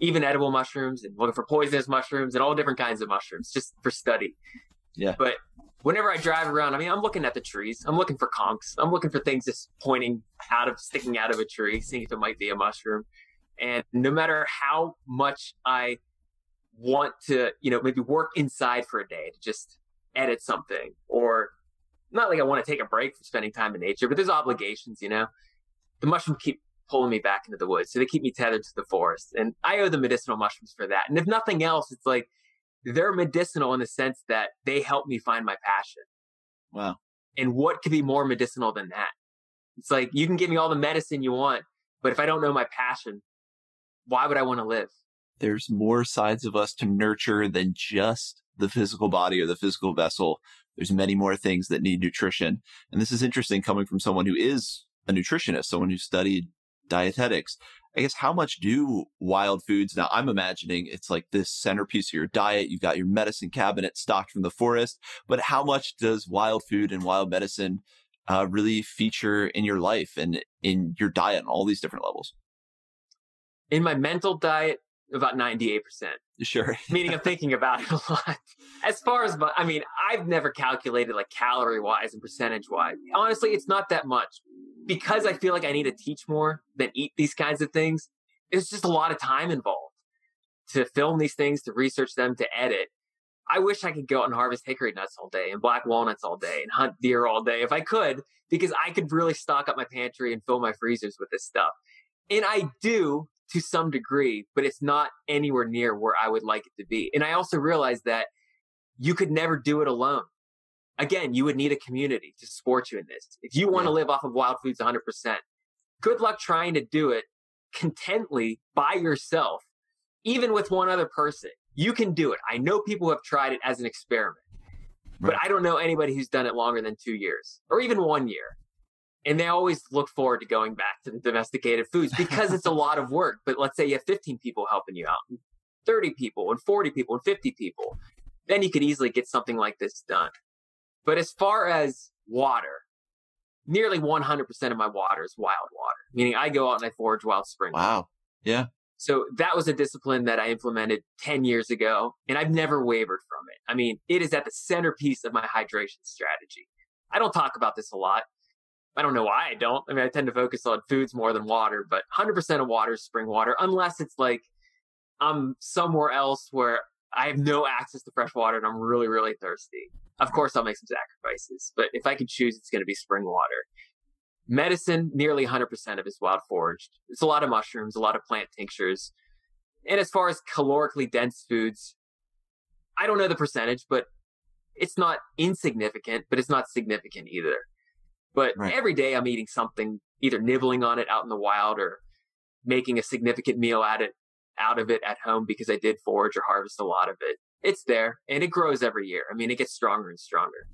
Even edible mushrooms and looking for poisonous mushrooms and all different kinds of mushrooms just for study. Yeah. But whenever I drive around, I mean, I'm looking at the trees. I'm looking for conchs. I'm looking for things just pointing out of, sticking out of a tree, seeing if it might be a mushroom. And no matter how much I want to, you know, maybe work inside for a day to just edit something or not like I want to take a break from spending time in nature, but there's obligations, you know. The mushrooms keep pulling me back into the woods, so they keep me tethered to the forest, and I owe the medicinal mushrooms for that. And if nothing else, it's like they're medicinal in the sense that they help me find my passion. Wow. And what could be more medicinal than that? It's like you can give me all the medicine you want, but if I don't know my passion, why would I want to live? There's more sides of us to nurture than just the physical body or the physical vessel. There's many more things that need nutrition. And this is interesting coming from someone who is a nutritionist, someone who studied dietetics. I guess how much do wild foods now? I'm imagining it's like this centerpiece of your diet. You've got your medicine cabinet stocked from the forest, but how much does wild food and wild medicine uh, really feature in your life and in your diet on all these different levels? In my mental diet, about 98%. Sure. [laughs] meaning I'm thinking about it [laughs] a lot. As far as, my, I mean, I've never calculated like calorie wise and percentage wise. Honestly, it's not that much because I feel like I need to teach more than eat these kinds of things. it's just a lot of time involved to film these things, to research them, to edit. I wish I could go out and harvest hickory nuts all day and black walnuts all day and hunt deer all day if I could, because I could really stock up my pantry and fill my freezers with this stuff. And I do to some degree, but it's not anywhere near where I would like it to be. And I also realize that you could never do it alone. Again, you would need a community to support you in this. If you want to Yeah. live off of wild foods 100%, good luck trying to do it contently by yourself, even with one other person. You can do it. I know people who have tried it as an experiment, but I don't know anybody who's done it longer than two years or even one year. And they always look forward to going back to the domesticated foods [laughs] because it's a lot of work. But let's say you have 15 people helping you out, 30 people, and 40 people, and 50 people. Then you could easily get something like this done. But as far as water, nearly 100% of my water is wild water, meaning I go out and I forage wild spring. water. Wow. Yeah. So that was a discipline that I implemented 10 years ago, and I've never wavered from it. I mean, it is at the centerpiece of my hydration strategy. I don't talk about this a lot. I don't know why I don't. I mean, I tend to focus on foods more than water, but 100% of water is spring water, unless it's like I'm somewhere else where I have no access to fresh water and I'm really, really thirsty. Of course, I'll make some sacrifices, but if I can choose, it's going to be spring water. Medicine, nearly 100% of it is wild foraged. It's a lot of mushrooms, a lot of plant tinctures. And as far as calorically dense foods, I don't know the percentage, but it's not insignificant, but it's not significant either. But Right. every day I'm eating something, either nibbling on it out in the wild or making a significant meal at it out of it at home because I did forage or harvest a lot of it. It's there and it grows every year. I mean, it gets stronger and stronger.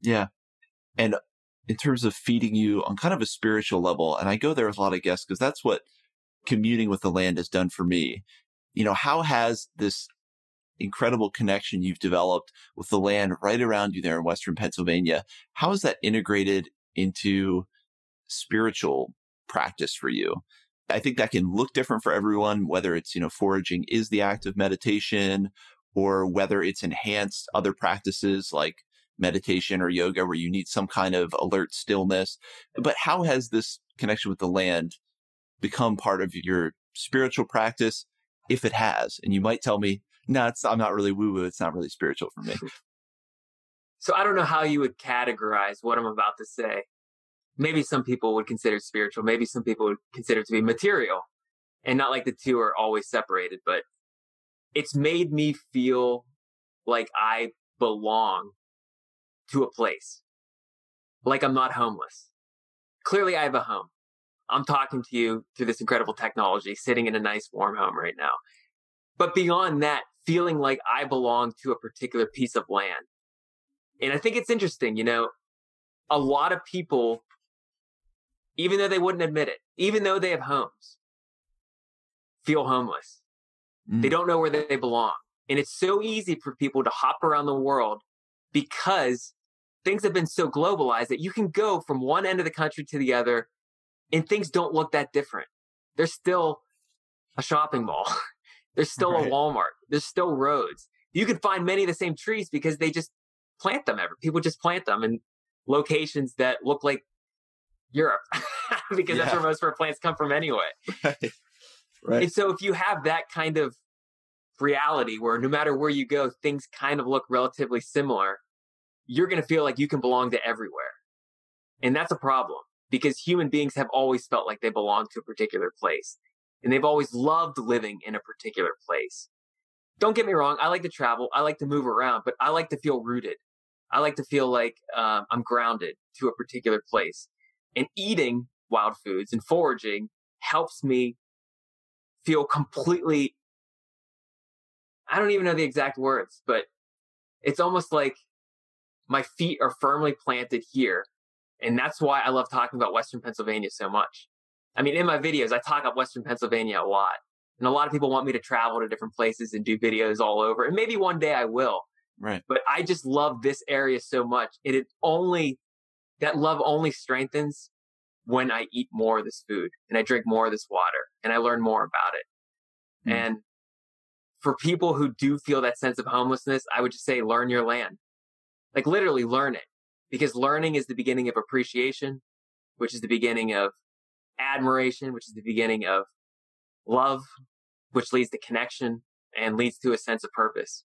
Yeah. And in terms of feeding you on kind of a spiritual level, and I go there with a lot of guests because that's what communing with the land has done for me. You know, how has this incredible connection you've developed with the land right around you there in Western Pennsylvania, how is that integrated into spiritual practice for you? I think that can look different for everyone, whether it's, you know, foraging is the act of meditation or whether it's enhanced other practices like meditation or yoga where you need some kind of alert stillness. But how has this connection with the land become part of your spiritual practice? If it has, and you might tell me, no, it's, I'm not really woo woo. It's not really spiritual for me. [laughs] So I don't know how you would categorize what I'm about to say. Maybe some people would consider it spiritual. Maybe some people would consider to be material and not like the two are always separated, but it's made me feel like I belong to a place. Like I'm not homeless. Clearly I have a home. I'm talking to you through this incredible technology, sitting in a nice warm home right now. But beyond that, feeling like I belong to a particular piece of land. And I think it's interesting, you know, a lot of people, even though they wouldn't admit it, even though they have homes, feel homeless. Mm. They don't know where they belong. And it's so easy for people to hop around the world because things have been so globalized that you can go from one end of the country to the other and things don't look that different. There's still a shopping mall. [laughs] There's still right. a Walmart. There's still roads. You can find many of the same trees because they just plant them ever. People just plant them in locations that look like Europe [laughs] because yeah. that's where most of our plants come from anyway. [laughs] Right. Right. And so if you have that kind of reality where no matter where you go, things kind of look relatively similar, you're going to feel like you can belong to everywhere. And that's a problem because human beings have always felt like they belong to a particular place and they've always loved living in a particular place. Don't get me wrong. I like to travel. I like to move around, but I like to feel rooted. I like to feel like um, I'm grounded to a particular place. And eating wild foods and foraging helps me feel completely. I don't even know the exact words, but it's almost like my feet are firmly planted here. And that's why I love talking about Western Pennsylvania so much. I mean, in my videos, I talk about Western Pennsylvania a lot. And a lot of people want me to travel to different places and do videos all over. And maybe one day I will. Right. But I just love this area so much. And it only, that love only strengthens when I eat more of this food and I drink more of this water and I learn more about it. Mm. And for people who do feel that sense of homelessness, I would just say learn your land. Like literally learn it because learning is the beginning of appreciation, which is the beginning of admiration, which is the beginning of love, which leads to connection and leads to a sense of purpose.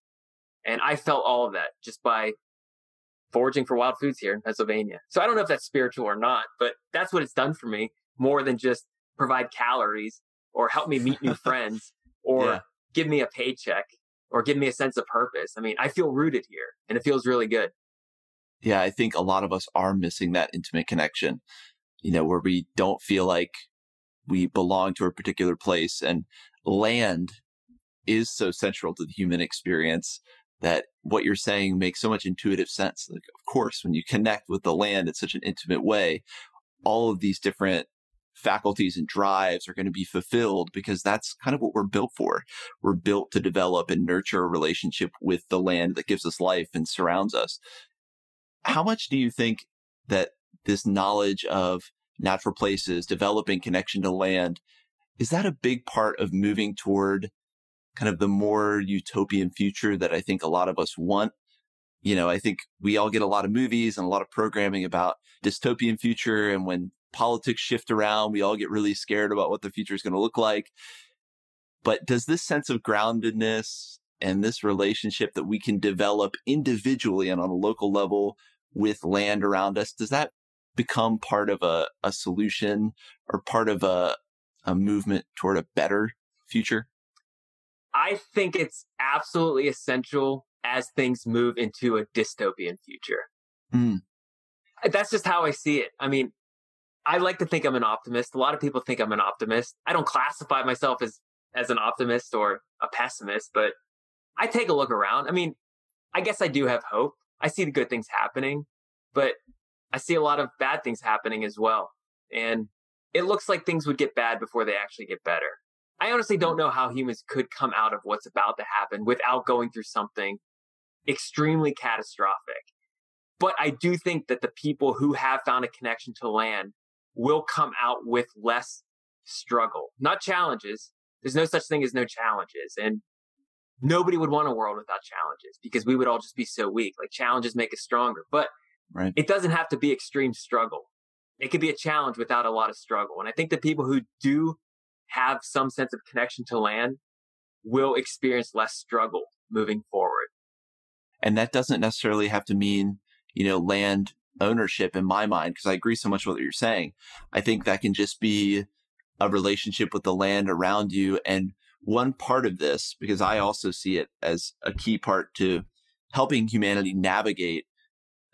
And I felt all of that just by foraging for wild foods here in Pennsylvania. So I don't know if that's spiritual or not, but that's what it's done for me more than just provide calories or help me meet new [laughs] friends or yeah. give me a paycheck or give me a sense of purpose. I mean, I feel rooted here and it feels really good. Yeah, I think a lot of us are missing that intimate connection you know, where we don't feel like we belong to a particular place and land is so central to the human experience that what you're saying makes so much intuitive sense. Like, of course, when you connect with the land in such an intimate way, all of these different faculties and drives are going to be fulfilled because that's kind of what we're built for. We're built to develop and nurture a relationship with the land that gives us life and surrounds us. How much do you think that this knowledge of natural places, developing connection to land, is that a big part of moving toward kind of the more utopian future that I think a lot of us want? You know, I think we all get a lot of movies and a lot of programming about dystopian future. And when politics shift around, we all get really scared about what the future is going to look like. But does this sense of groundedness and this relationship that we can develop individually and on a local level with land around us, does that become part of a, a solution or part of a, a movement toward a better future? I think it's absolutely essential as things move into a dystopian future. Mm. That's just how I see it. I mean, I like to think I'm an optimist. A lot of people think I'm an optimist. I don't classify myself as as an optimist or a pessimist, but I take a look around. I mean, I guess I do have hope. I see the good things happening, but I see a lot of bad things happening as well. And it looks like things would get bad before they actually get better. I honestly don't know how humans could come out of what's about to happen without going through something extremely catastrophic. But I do think that the people who have found a connection to land will come out with less struggle, not challenges. There's no such thing as no challenges. And nobody would want a world without challenges because we would all just be so weak. Like challenges make us stronger. But Right. It doesn't have to be extreme struggle. It could be a challenge without a lot of struggle. And I think the people who do have some sense of connection to land will experience less struggle moving forward. And that doesn't necessarily have to mean you know, land ownership in my mind, because I agree so much with what you're saying. I think that can just be a relationship with the land around you. And one part of this, because I also see it as a key part to helping humanity navigate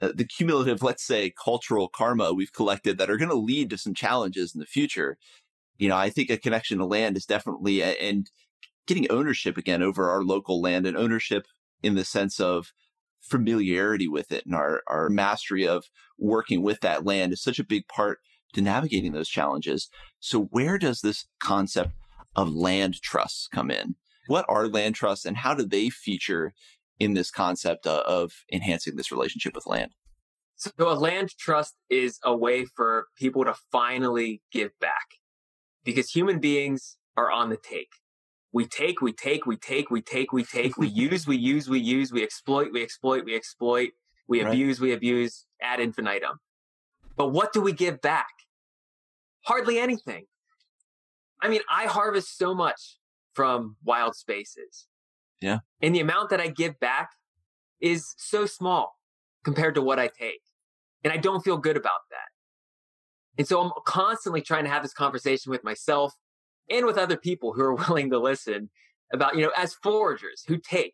uh, the cumulative, let's say, cultural karma we've collected that are going to lead to some challenges in the future. You know, I think a connection to land is definitely, and getting ownership again over our local land and ownership in the sense of familiarity with it and our, our mastery of working with that land is such a big part to navigating those challenges. So where does this concept of land trusts come in? What are land trusts and how do they feature in this concept of enhancing this relationship with land? So a land trust is a way for people to finally give back because human beings are on the take. We take, we take, we take, we take, we take, we [laughs] use, we use, we use, we exploit, we exploit, we exploit, we right. abuse, we abuse ad infinitum. But what do we give back? Hardly anything. I mean, I harvest so much from wild spaces. Yeah. And the amount that I give back is so small compared to what I take. And I don't feel good about that. And so I'm constantly trying to have this conversation with myself and with other people who are [laughs] willing to listen about, you know, as foragers who take,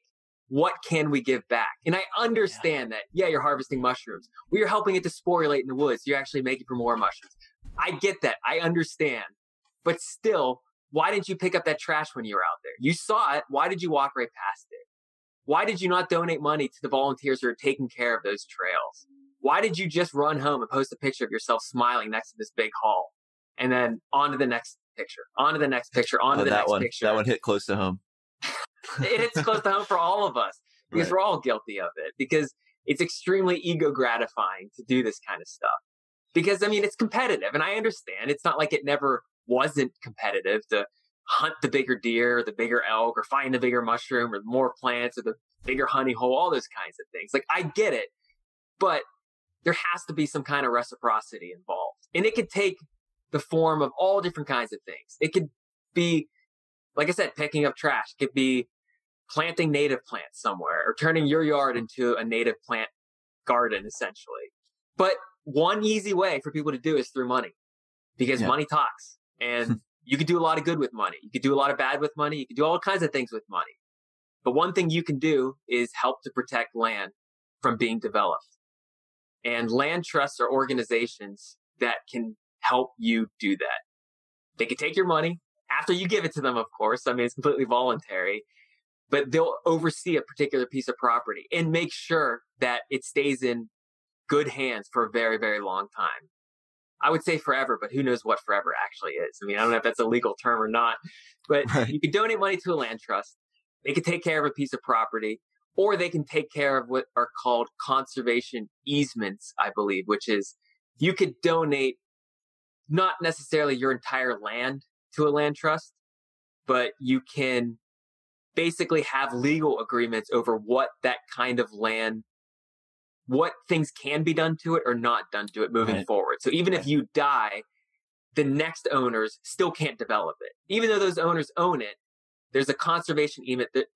what can we give back? And I understand yeah. that, yeah, you're harvesting mushrooms. We are helping it to sporulate in the woods. You're actually making for more mushrooms. I get that. I understand. But still, why didn't you pick up that trash when you were out there? You saw it. Why did you walk right past it? Why did you not donate money to the volunteers who are taking care of those trails? Why did you just run home and post a picture of yourself smiling next to this big haul? And then on to the next picture, on to the next picture, on to oh, the next one, picture. That one hit close to home. [laughs] it hits close to home for all of us because right. we're all guilty of it because it's extremely ego gratifying to do this kind of stuff. Because I mean, it's competitive and I understand it's not like it never wasn't competitive to hunt the bigger deer, or the bigger elk, or find the bigger mushroom, or more plants, or the bigger honey hole, all those kinds of things. Like I get it, but there has to be some kind of reciprocity involved. And it could take the form of all different kinds of things. It could be, like I said, picking up trash. It could be planting native plants somewhere or turning your yard mm. into a native plant garden, essentially. But one easy way for people to do is through money because yeah. money talks. And [laughs] you could do a lot of good with money. You could do a lot of bad with money. You could do all kinds of things with money. But one thing you can do is help to protect land from being developed. And land trusts are organizations that can help you do that. They can take your money after you give it to them, of course. I mean, it's completely voluntary, but they'll oversee a particular piece of property and make sure that it stays in good hands for a very, very long time. I would say forever, but who knows what forever actually is. I mean, I don't know if that's a legal term or not, but [laughs] right. you can donate money to a land trust. They can take care of a piece of property or they can take care of what are called conservation easements, I believe, which is you could donate not necessarily your entire land to a land trust, but you can basically have legal agreements over what that kind of land what things can be done to it or not done to it moving right. forward. So even right. if you die, the next owners still can't develop it. Even though those owners own it, there's a conservation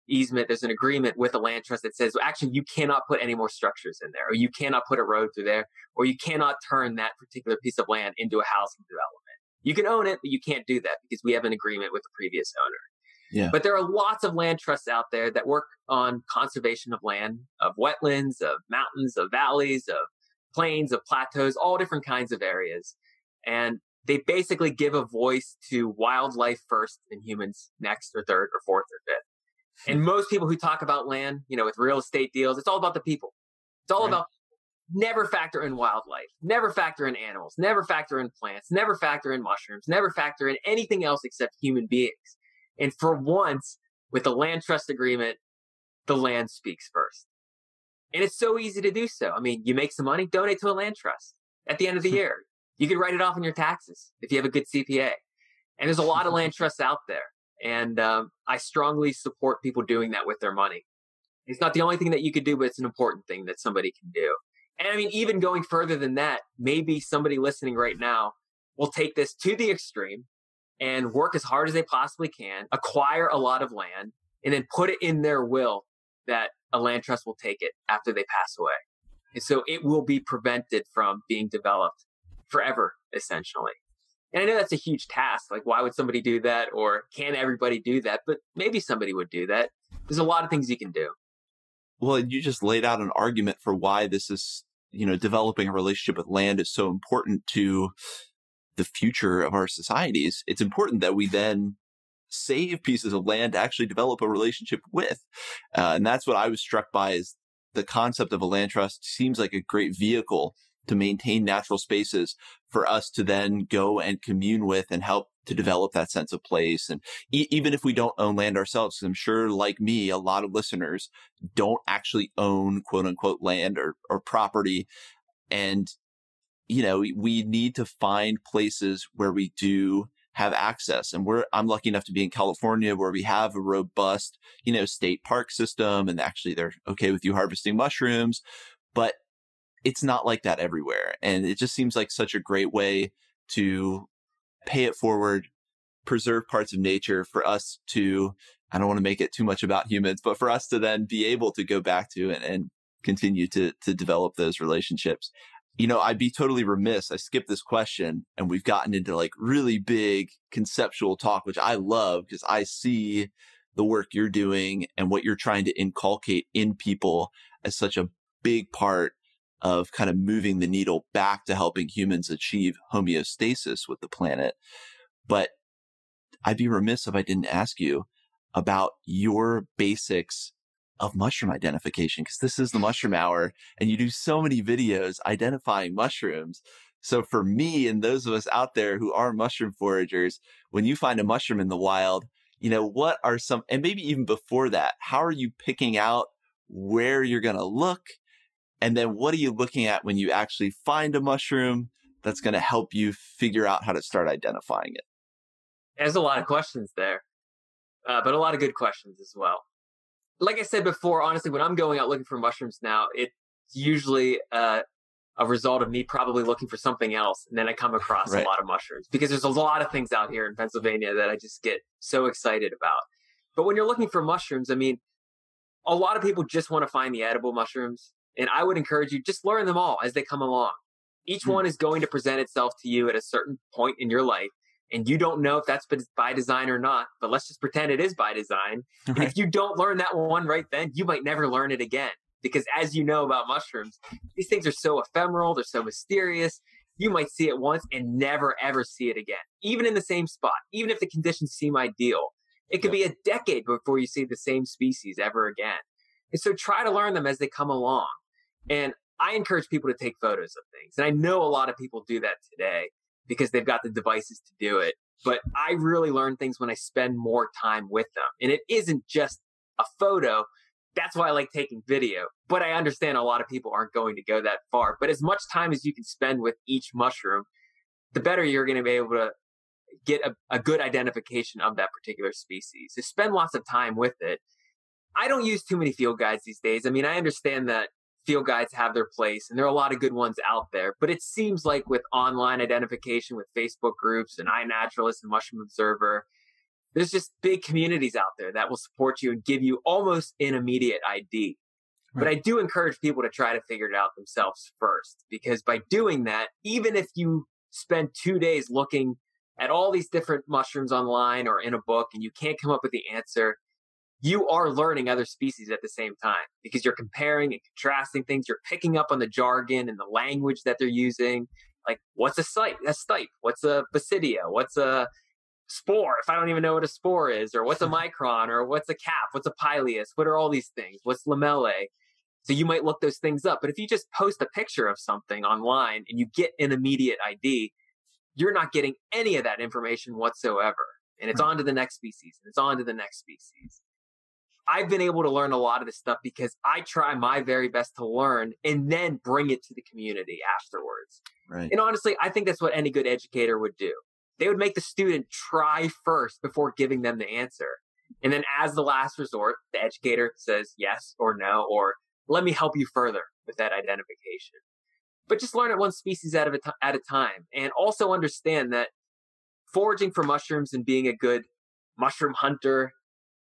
easement, there's an agreement with a land trust that says, well, actually, you cannot put any more structures in there, or you cannot put a road through there, or you cannot turn that particular piece of land into a housing development. You can own it, but you can't do that because we have an agreement with the previous owner. Yeah. But there are lots of land trusts out there that work on conservation of land, of wetlands, of mountains, of valleys, of plains, of plateaus, all different kinds of areas. And they basically give a voice to wildlife first and humans next or third or fourth or fifth. And hmm. most people who talk about land, you know, with real estate deals, it's all about the people. It's all right. about never factor in wildlife, never factor in animals, never factor in plants, never factor in mushrooms, never factor in anything else except human beings. And for once, with the land trust agreement, the land speaks first. And it's so easy to do so. I mean, you make some money, donate to a land trust at the end of the hmm. year. You can write it off in your taxes if you have a good CPA. And there's a lot of land [laughs] trusts out there. And um, I strongly support people doing that with their money. It's not the only thing that you could do, but it's an important thing that somebody can do. And I mean, even going further than that, maybe somebody listening right now will take this to the extreme and work as hard as they possibly can, acquire a lot of land, and then put it in their will that a land trust will take it after they pass away. And so it will be prevented from being developed forever, essentially. And I know that's a huge task. Like, why would somebody do that? Or can everybody do that? But maybe somebody would do that. There's a lot of things you can do. Well, you just laid out an argument for why this is, you know, developing a relationship with land is so important to the future of our societies. It's important that we then save pieces of land to actually develop a relationship with. Uh, and that's what I was struck by is the concept of a land trust seems like a great vehicle to maintain natural spaces for us to then go and commune with and help to develop that sense of place. And e- even if we don't own land ourselves, I'm sure like me, a lot of listeners don't actually own quote unquote land or, or property. And, you know, we need to find places where we do have access. And we're, I'm lucky enough to be in California where we have a robust, you know, state park system and actually they're okay with you harvesting mushrooms, but it's not like that everywhere. And it just seems like such a great way to pay it forward, preserve parts of nature for us to, I don't want to make it too much about humans, but for us to then be able to go back to and, and continue to, to develop those relationships you know, I'd be totally remiss. I skipped this question and we've gotten into like really big conceptual talk, which I love because I see the work you're doing and what you're trying to inculcate in people as such a big part of kind of moving the needle back to helping humans achieve homeostasis with the planet. But I'd be remiss if I didn't ask you about your basics of mushroom identification because this is the mushroom hour and you do so many videos identifying mushrooms. So for me and those of us out there who are mushroom foragers, when you find a mushroom in the wild, you know, what are some, and maybe even before that, how are you picking out where you're going to look? And then what are you looking at when you actually find a mushroom that's going to help you figure out how to start identifying it? There's a lot of questions there, uh, but a lot of good questions as well like I said before, honestly, when I'm going out looking for mushrooms now, it's usually uh, a result of me probably looking for something else. And then I come [laughs] across right. a lot of mushrooms because there's a lot of things out here in Pennsylvania that I just get so excited about. But when you're looking for mushrooms, I mean, a lot of people just want to find the edible mushrooms. And I would encourage you just learn them all as they come along. Each mm. one is going to present itself to you at a certain point in your life and you don't know if that's by design or not, but let's just pretend it is by design. Right. if you don't learn that one right then, you might never learn it again. Because as you know about mushrooms, these things are so ephemeral, they're so mysterious. You might see it once and never ever see it again, even in the same spot, even if the conditions seem ideal. It could be a decade before you see the same species ever again. And so try to learn them as they come along. And I encourage people to take photos of things. And I know a lot of people do that today because they've got the devices to do it. But I really learn things when I spend more time with them. And it isn't just a photo. That's why I like taking video. But I understand a lot of people aren't going to go that far. But as much time as you can spend with each mushroom, the better you're going to be able to get a, a good identification of that particular species. So spend lots of time with it. I don't use too many field guides these days. I mean, I understand that field guides have their place and there are a lot of good ones out there but it seems like with online identification with facebook groups and iNaturalist and mushroom observer there's just big communities out there that will support you and give you almost an immediate id right. but i do encourage people to try to figure it out themselves first because by doing that even if you spend two days looking at all these different mushrooms online or in a book and you can't come up with the answer you are learning other species at the same time because you're comparing and contrasting things. You're picking up on the jargon and the language that they're using. Like, what's a site? A stipe? What's a basidia? What's a spore? If I don't even know what a spore is, or what's a [laughs] micron, or what's a cap? What's a pileus? What are all these things? What's lamellae? So you might look those things up. But if you just post a picture of something online and you get an immediate ID, you're not getting any of that information whatsoever. And it's hmm. on to the next species and it's on to the next species. I've been able to learn a lot of this stuff because I try my very best to learn and then bring it to the community afterwards. Right. And honestly, I think that's what any good educator would do. They would make the student try first before giving them the answer. And then as the last resort, the educator says yes or no, or let me help you further with that identification. But just learn it one species at a, t- at a time. And also understand that foraging for mushrooms and being a good mushroom hunter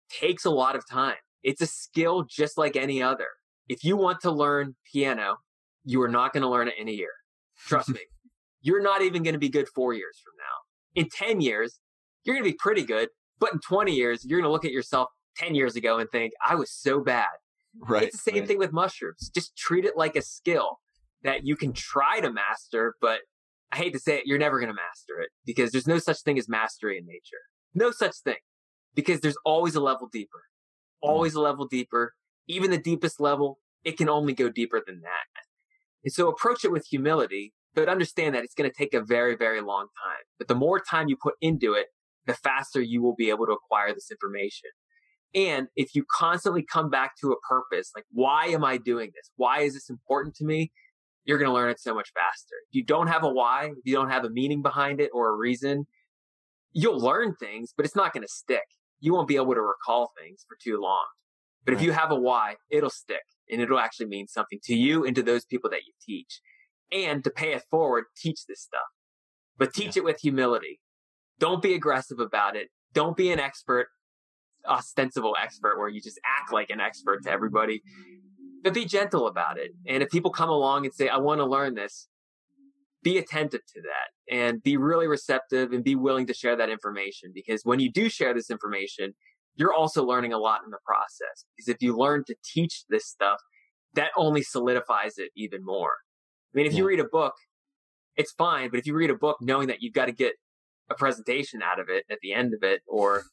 takes a lot of time. It's a skill just like any other. If you want to learn piano, you are not going to learn it in a year. Trust me. [laughs] You're not even going to be good four years from now. In 10 years, you're going to be pretty good. But in 20 years, you're going to look at yourself 10 years ago and think, I was so bad. Right. It's the same right. thing with mushrooms. Just treat it like a skill that you can try to master, but I hate to say it, you're never going to master it because there's no such thing as mastery in nature. No such thing because there's always a level deeper, Mm. always a level deeper. Even the deepest level, it can only go deeper than that. And so approach it with humility, but understand that it's going to take a very, very long time. But the more time you put into it, the faster you will be able to acquire this information. And if you constantly come back to a purpose, like, why am I doing this? Why is this important to me? You're going to learn it so much faster. If you don't have a why, if you don't have a meaning behind it or a reason, you'll learn things, but it's not going to stick. You won't be able to recall things for too long. But if you have a why, it'll stick and it'll actually mean something to you and to those people that you teach. And to pay it forward, teach this stuff, but teach it with humility. Don't be aggressive about it. Don't be an expert, ostensible expert where you just act like an expert to everybody, but be gentle about it. And if people come along and say, I want to learn this, be attentive to that and be really receptive and be willing to share that information because when you do share this information, you're also learning a lot in the process. Because if you learn to teach this stuff, that only solidifies it even more. I mean, if you read a book, it's fine, but if you read a book knowing that you've got to get a presentation out of it at the end of it, or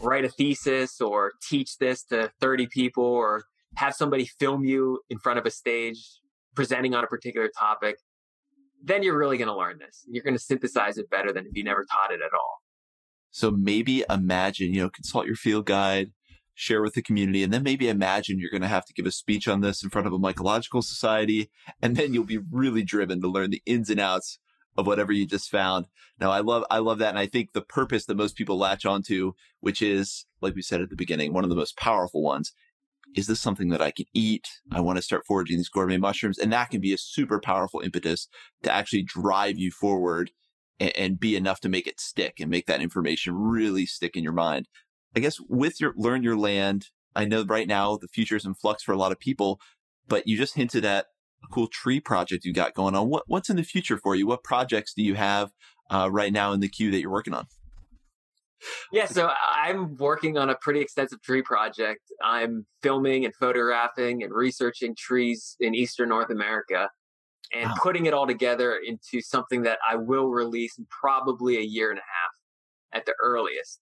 write a thesis, or teach this to 30 people, or have somebody film you in front of a stage presenting on a particular topic, then you're really going to learn this. You're going to synthesize it better than if you never taught it at all. So maybe imagine, you know, consult your field guide, share with the community, and then maybe imagine you're going to have to give a speech on this in front of a mycological society. And then you'll be really driven to learn the ins and outs of whatever you just found. Now, I love, I love that. And I think the purpose that most people latch onto, which is, like we said at the beginning, one of the most powerful ones. Is this something that I can eat? I want to start foraging these gourmet mushrooms. And that can be a super powerful impetus to actually drive you forward and, and be enough to make it stick and make that information really stick in your mind. I guess with your learn your land, I know right now the future is in flux for a lot of people, but you just hinted at a cool tree project you got going on. What what's in the future for you? What projects do you have uh, right now in the queue that you're working on? Yeah, so I'm working on a pretty extensive tree project. I'm filming and photographing and researching trees in Eastern North America and Wow. putting it all together into something that I will release in probably a year and a half at the earliest.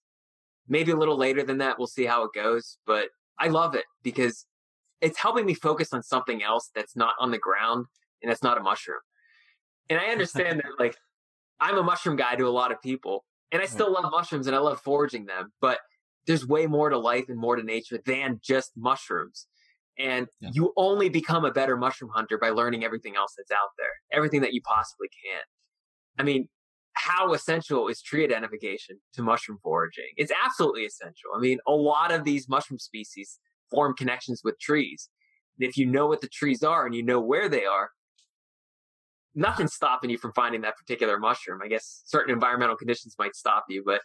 Maybe a little later than that. We'll see how it goes. But I love it because it's helping me focus on something else that's not on the ground and that's not a mushroom. And I [laughs] understand that, like, I'm a mushroom guy to a lot of people, and I still love mushrooms and I love foraging them, but there's way more to life and more to nature than just mushrooms. And Yeah. you only become a better mushroom hunter by learning everything else that's out there, everything that you possibly can. I mean, how essential is tree identification to mushroom foraging? It's absolutely essential. I mean, a lot of these mushroom species form connections with trees. And if you know what the trees are and you know where they are, nothing's stopping you from finding that particular mushroom. I guess certain environmental conditions might stop you, but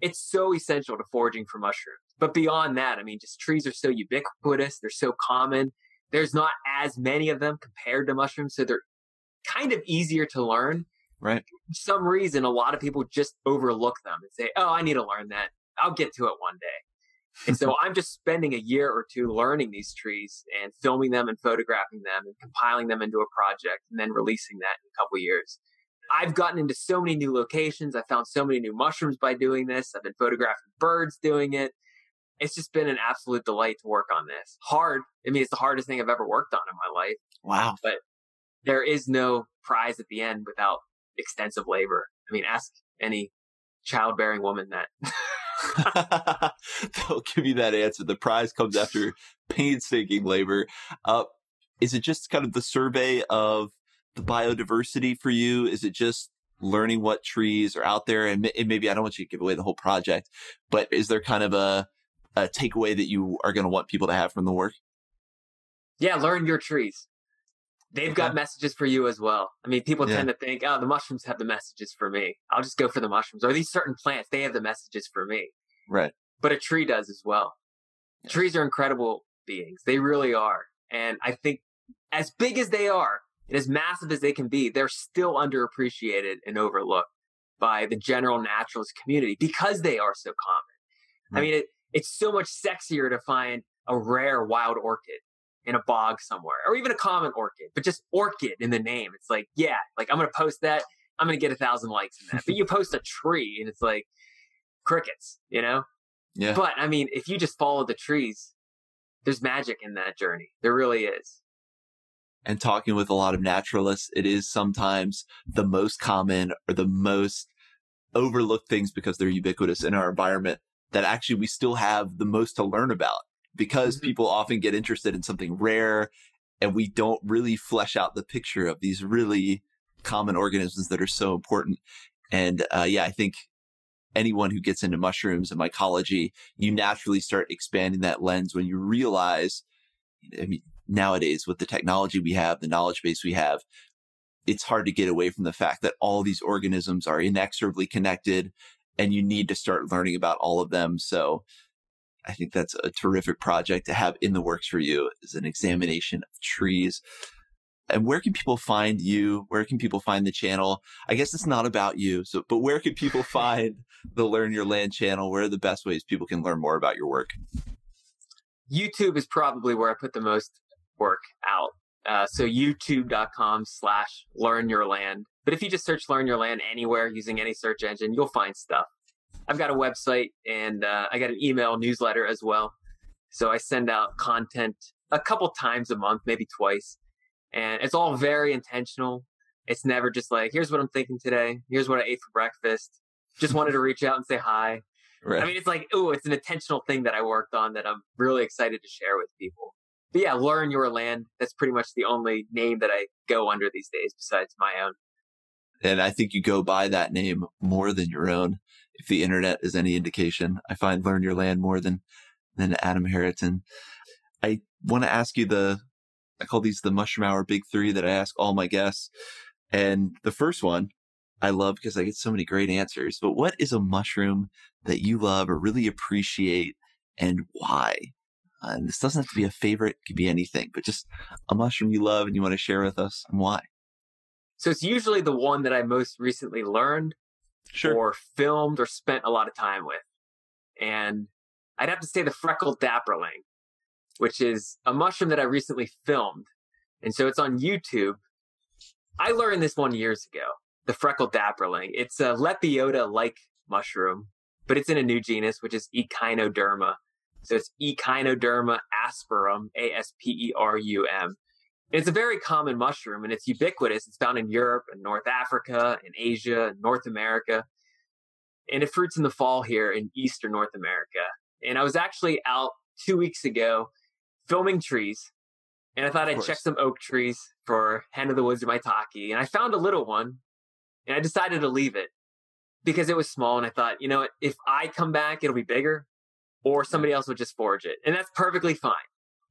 it's so essential to foraging for mushrooms. But beyond that, I mean, just trees are so ubiquitous. They're so common. There's not as many of them compared to mushrooms. So they're kind of easier to learn. Right. For some reason, a lot of people just overlook them and say, Oh, I need to learn that. I'll get to it one day. And so I'm just spending a year or two learning these trees and filming them and photographing them and compiling them into a project and then releasing that in a couple years. I've gotten into so many new locations. I found so many new mushrooms by doing this. I've been photographing birds doing it. It's just been an absolute delight to work on this. Hard. I mean, it's the hardest thing I've ever worked on in my life. Wow. But there is no prize at the end without extensive labor. I mean, ask any childbearing woman that. [laughs] [laughs] They'll give you that answer. The prize comes after painstaking labor. Uh, is it just kind of the survey of the biodiversity for you? Is it just learning what trees are out there? And, and maybe I don't want you to give away the whole project, but is there kind of a, a takeaway that you are going to want people to have from the work? Yeah, learn your trees. They've got messages for you as well. I mean, people Yeah. tend to think, oh, the mushrooms have the messages for me. I'll just go for the mushrooms. Or these certain plants, they have the messages for me. Right. But a tree does as well. Trees are incredible beings. They really are. And I think as big as they are, And as massive as they can be, they're still underappreciated and overlooked by the general naturalist community because they are so common. Right. I mean, it, it's so much sexier to find a rare wild orchid in a bog somewhere or even a common orchid, but just orchid in the name. It's like, yeah, like I'm going to post that. I'm going to get a thousand likes in that. but you [laughs] post a tree and it's like crickets, you know? Yeah. But I mean, if you just follow the trees, there's magic in that journey. There really is. And talking with a lot of naturalists, it is sometimes the most common or the most overlooked things because they're ubiquitous in our environment that actually we still have the most to learn about because mm-hmm. people often get interested in something rare and we don't really flesh out the picture of these really common organisms that are so important. And uh, yeah, I think anyone who gets into mushrooms and mycology, you naturally start expanding that lens when you realize, I mean, nowadays with the technology we have, the knowledge base we have, it's hard to get away from the fact that all these organisms are inexorably connected and you need to start learning about all of them. So I think that's a terrific project to have in the works for you is an examination of trees. And where can people find you? Where can people find the channel? I guess it's not about you. So, but where can people [laughs] find the Learn Your Land channel? Where are the best ways people can learn more about your work? YouTube is probably where I put the most work out. Uh, so youtube.com slash learn your land. But if you just search learn your land anywhere using any search engine, you'll find stuff. I've got a website and uh, I got an email newsletter as well. So I send out content a couple times a month, maybe twice. And it's all very intentional. It's never just like, here's what I'm thinking today. Here's what I ate for breakfast. Just wanted to reach out and say hi. Right. I mean, it's like, oh, it's an intentional thing that I worked on that I'm really excited to share with people. But yeah, learn your land. That's pretty much the only name that I go under these days besides my own. And I think you go by that name more than your own. If the internet is any indication, I find learn your land more than, than Adam Haritan. I want to ask you the, I call these the mushroom hour big three that I ask all my guests. And the first one I love because I get so many great answers, but what is a mushroom that you love or really appreciate and why? Uh, and this doesn't have to be a favorite, it could be anything, but just a mushroom you love and you want to share with us and why. So it's usually the one that I most recently learned sure. or filmed or spent a lot of time with. And I'd have to say the freckled dapperling, which is a mushroom that I recently filmed. And so it's on YouTube. I learned this one years ago, the freckled dapperling. It's a Lepiota like mushroom, but it's in a new genus, which is Echinoderma. So it's Echinoderma asperum, A S P E R U M. It's a very common mushroom and it's ubiquitous. It's found in Europe and North Africa and Asia and North America. And it fruits in the fall here in Eastern North America. And I was actually out two weeks ago filming trees. And I thought I'd check some oak trees for Hen of the Woods or Maitake. And I found a little one and I decided to leave it because it was small. And I thought, you know, if I come back, it'll be bigger or somebody else would just forage it. And that's perfectly fine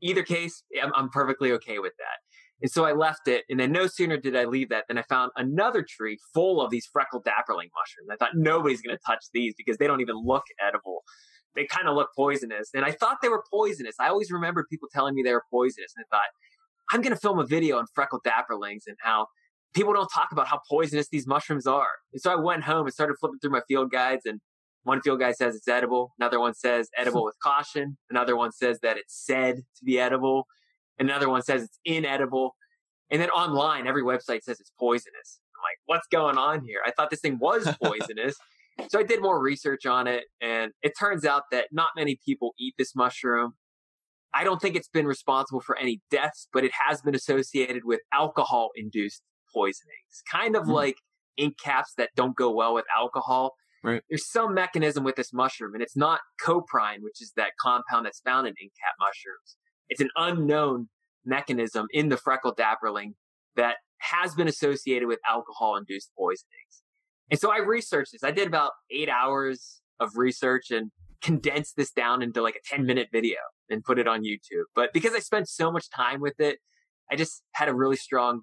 either case, I'm, I'm perfectly okay with that. And so I left it. And then no sooner did I leave that than I found another tree full of these freckled dapperling mushrooms. I thought nobody's going to touch these because they don't even look edible. They kind of look poisonous. And I thought they were poisonous. I always remembered people telling me they were poisonous. And I thought, I'm going to film a video on freckled dapperlings and how people don't talk about how poisonous these mushrooms are. And so I went home and started flipping through my field guides and one field guide says it's edible. Another one says edible [laughs] with caution. Another one says that it's said to be edible. Another one says it's inedible. And then online, every website says it's poisonous. I'm like, what's going on here? I thought this thing was [laughs] poisonous. so I did more research on it. And it turns out that not many people eat this mushroom. I don't think it's been responsible for any deaths, but it has been associated with alcohol induced poisonings, kind of mm. like ink caps that don't go well with alcohol. Right. There's some mechanism with this mushroom, and it's not coprine, which is that compound that's found in ink cap mushrooms. It's an unknown mechanism in the freckled dapperling that has been associated with alcohol induced poisonings. And so I researched this. I did about eight hours of research and condensed this down into like a 10 minute video and put it on YouTube. But because I spent so much time with it, I just had a really strong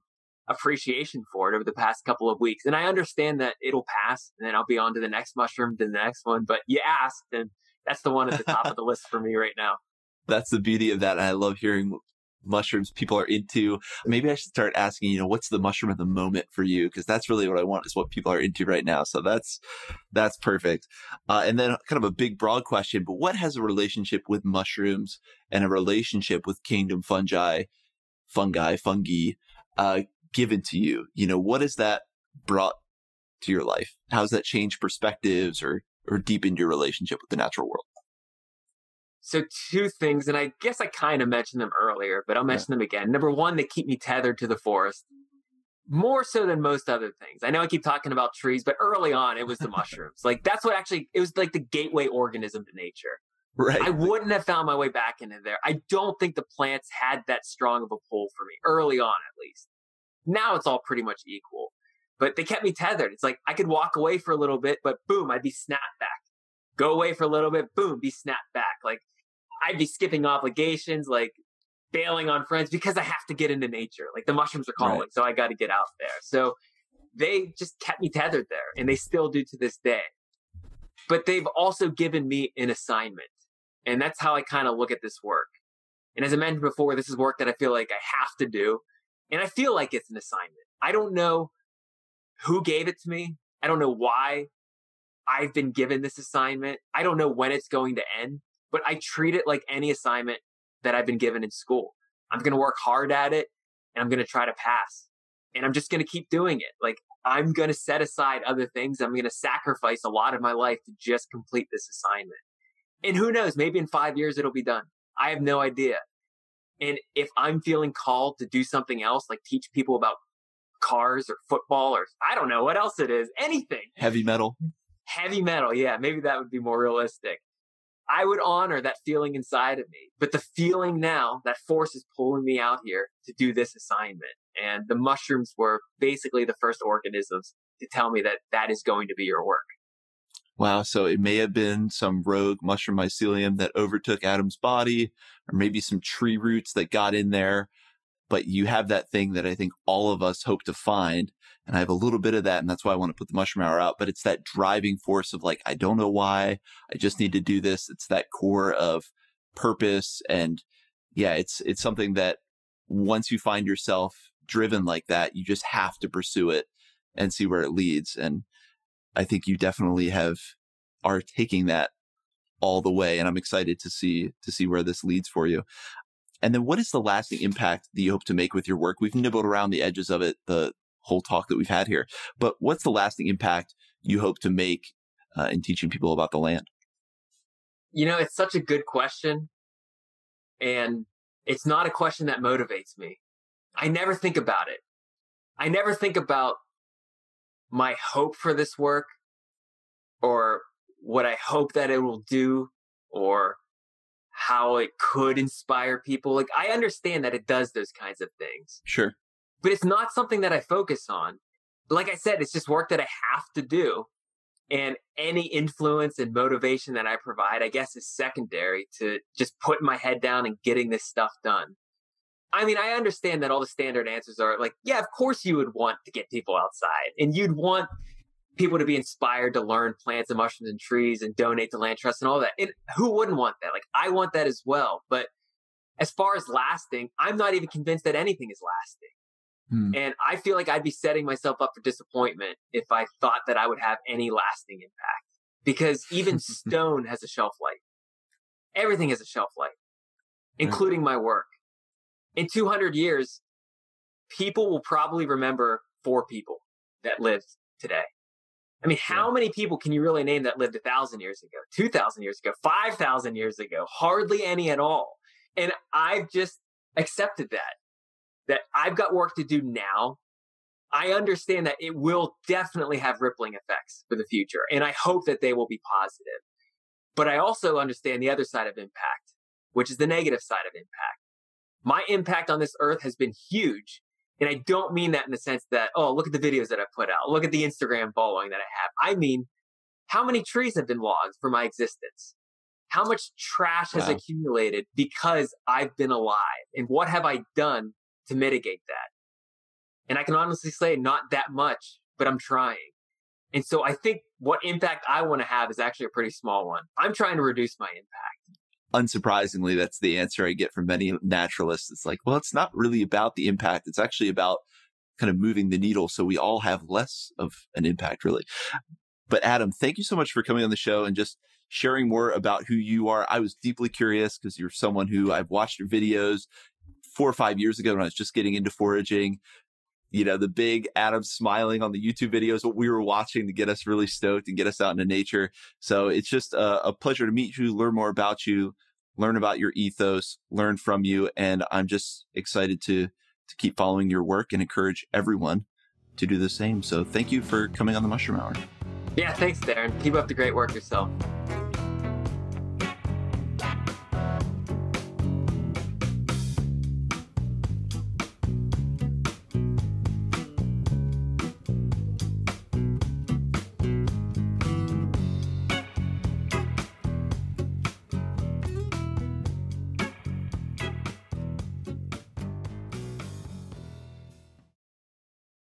appreciation for it over the past couple of weeks. And I understand that it'll pass and then I'll be on to the next mushroom, the next one. But you asked, and that's the one at the top of the list for me right now. That's the beauty of that. And I love hearing mushrooms people are into. Maybe I should start asking, you know, what's the mushroom of the moment for you? Because that's really what I want is what people are into right now. So that's that's perfect. Uh, and then kind of a big broad question, but what has a relationship with mushrooms and a relationship with kingdom fungi, fungi, fungi, uh, given to you? You know, what has that brought to your life? How's that changed perspectives or or deepened your relationship with the natural world? So two things, and I guess I kind of mentioned them earlier, but I'll mention yeah. them again. Number one, they keep me tethered to the forest more so than most other things. I know I keep talking about trees, but early on it was the [laughs] mushrooms. Like that's what actually it was like the gateway organism to nature. Right. I wouldn't have found my way back into there. I don't think the plants had that strong of a pull for me early on, at least. Now it's all pretty much equal, but they kept me tethered. It's like I could walk away for a little bit, but boom, I'd be snapped back. Go away for a little bit, boom, be snapped back. Like I'd be skipping obligations, like bailing on friends because I have to get into nature. Like the mushrooms are calling, right. so I got to get out there. So they just kept me tethered there, and they still do to this day. But they've also given me an assignment, and that's how I kind of look at this work. And as I mentioned before, this is work that I feel like I have to do, and I feel like it's an assignment. I don't know who gave it to me. I don't know why I've been given this assignment. I don't know when it's going to end but I treat it like any assignment that I've been given in school. I'm going to work hard at it and I'm going to try to pass. And I'm just going to keep doing it. Like I'm going to set aside other things. I'm going to sacrifice a lot of my life to just complete this assignment. And who knows, maybe in five years it'll be done. I have no idea. And if I'm feeling called to do something else, like teach people about cars or football or I don't know what else it is, anything. Heavy metal. Heavy metal. Yeah. Maybe that would be more realistic. I would honor that feeling inside of me. But the feeling now, that force is pulling me out here to do this assignment. And the mushrooms were basically the first organisms to tell me that that is going to be your work. Wow. So it may have been some rogue mushroom mycelium that overtook Adam's body, or maybe some tree roots that got in there. But you have that thing that I think all of us hope to find and I have a little bit of that. And that's why I want to put the mushroom hour out. But it's that driving force of like, I don't know why. I just need to do this. It's that core of purpose. And yeah, it's, it's something that once you find yourself driven like that, you just have to pursue it and see where it leads. And I think you definitely have, are taking that all the way. And I'm excited to see, to see where this leads for you. And then what is the lasting impact that you hope to make with your work? We've nibbled around the edges of it, the, whole talk that we've had here. But what's the lasting impact you hope to make uh, in teaching people about the land? You know, it's such a good question. And it's not a question that motivates me. I never think about it. I never think about my hope for this work or what I hope that it will do or how it could inspire people. Like I understand that it does those kinds of things. Sure but it's not something that I focus on. Like I said, it's just work that I have to do. And any influence and motivation that I provide, I guess, is secondary to just putting my head down and getting this stuff done. I mean, I understand that all the standard answers are like, yeah, of course you would want to get people outside and you'd want people to be inspired to learn plants and mushrooms and trees and donate to land trust and all that. And who wouldn't want that? Like, I want that as well. But as far as lasting, I'm not even convinced that anything is lasting. Hmm. And I feel like I'd be setting myself up for disappointment if I thought that I would have any lasting impact because [laughs] even stone has a shelf life. Everything has a shelf life, including my work. In 200 years, people will probably remember four people that lived today. I mean, how many people can you really name that lived a thousand years ago, 2000 years ago, 5,000 years ago? Hardly any at all. And I've just accepted that that I've got work to do now. I understand that it will definitely have rippling effects for the future, and I hope that they will be positive. But I also understand the other side of impact, which is the negative side of impact. My impact on this earth has been huge. And I don't mean that in the sense that, oh, look at the videos that I put out. Look at the Instagram following that I have. I mean, how many trees have been logged for my existence? How much trash has wow. accumulated because I've been alive? And what have I done to mitigate that. And I can honestly say not that much, but I'm trying. And so I think what impact I want to have is actually a pretty small one. I'm trying to reduce my impact. Unsurprisingly, that's the answer I get from many naturalists. It's like, well, it's not really about the impact. It's actually about kind of moving the needle so we all have less of an impact, really. But Adam, thank you so much for coming on the show and just sharing more about who you are. I was deeply curious because you're someone who I've watched your videos four or five years ago when I was just getting into foraging. You know, the big Adam smiling on the YouTube videos, what we were watching to get us really stoked and get us out into nature. So it's just a, a pleasure to meet you, learn more about you, learn about your ethos, learn from you. And I'm just excited to, to keep following your work and encourage everyone to do the same. So thank you for coming on the Mushroom Hour. Yeah, thanks, Darren. Keep up the great work yourself.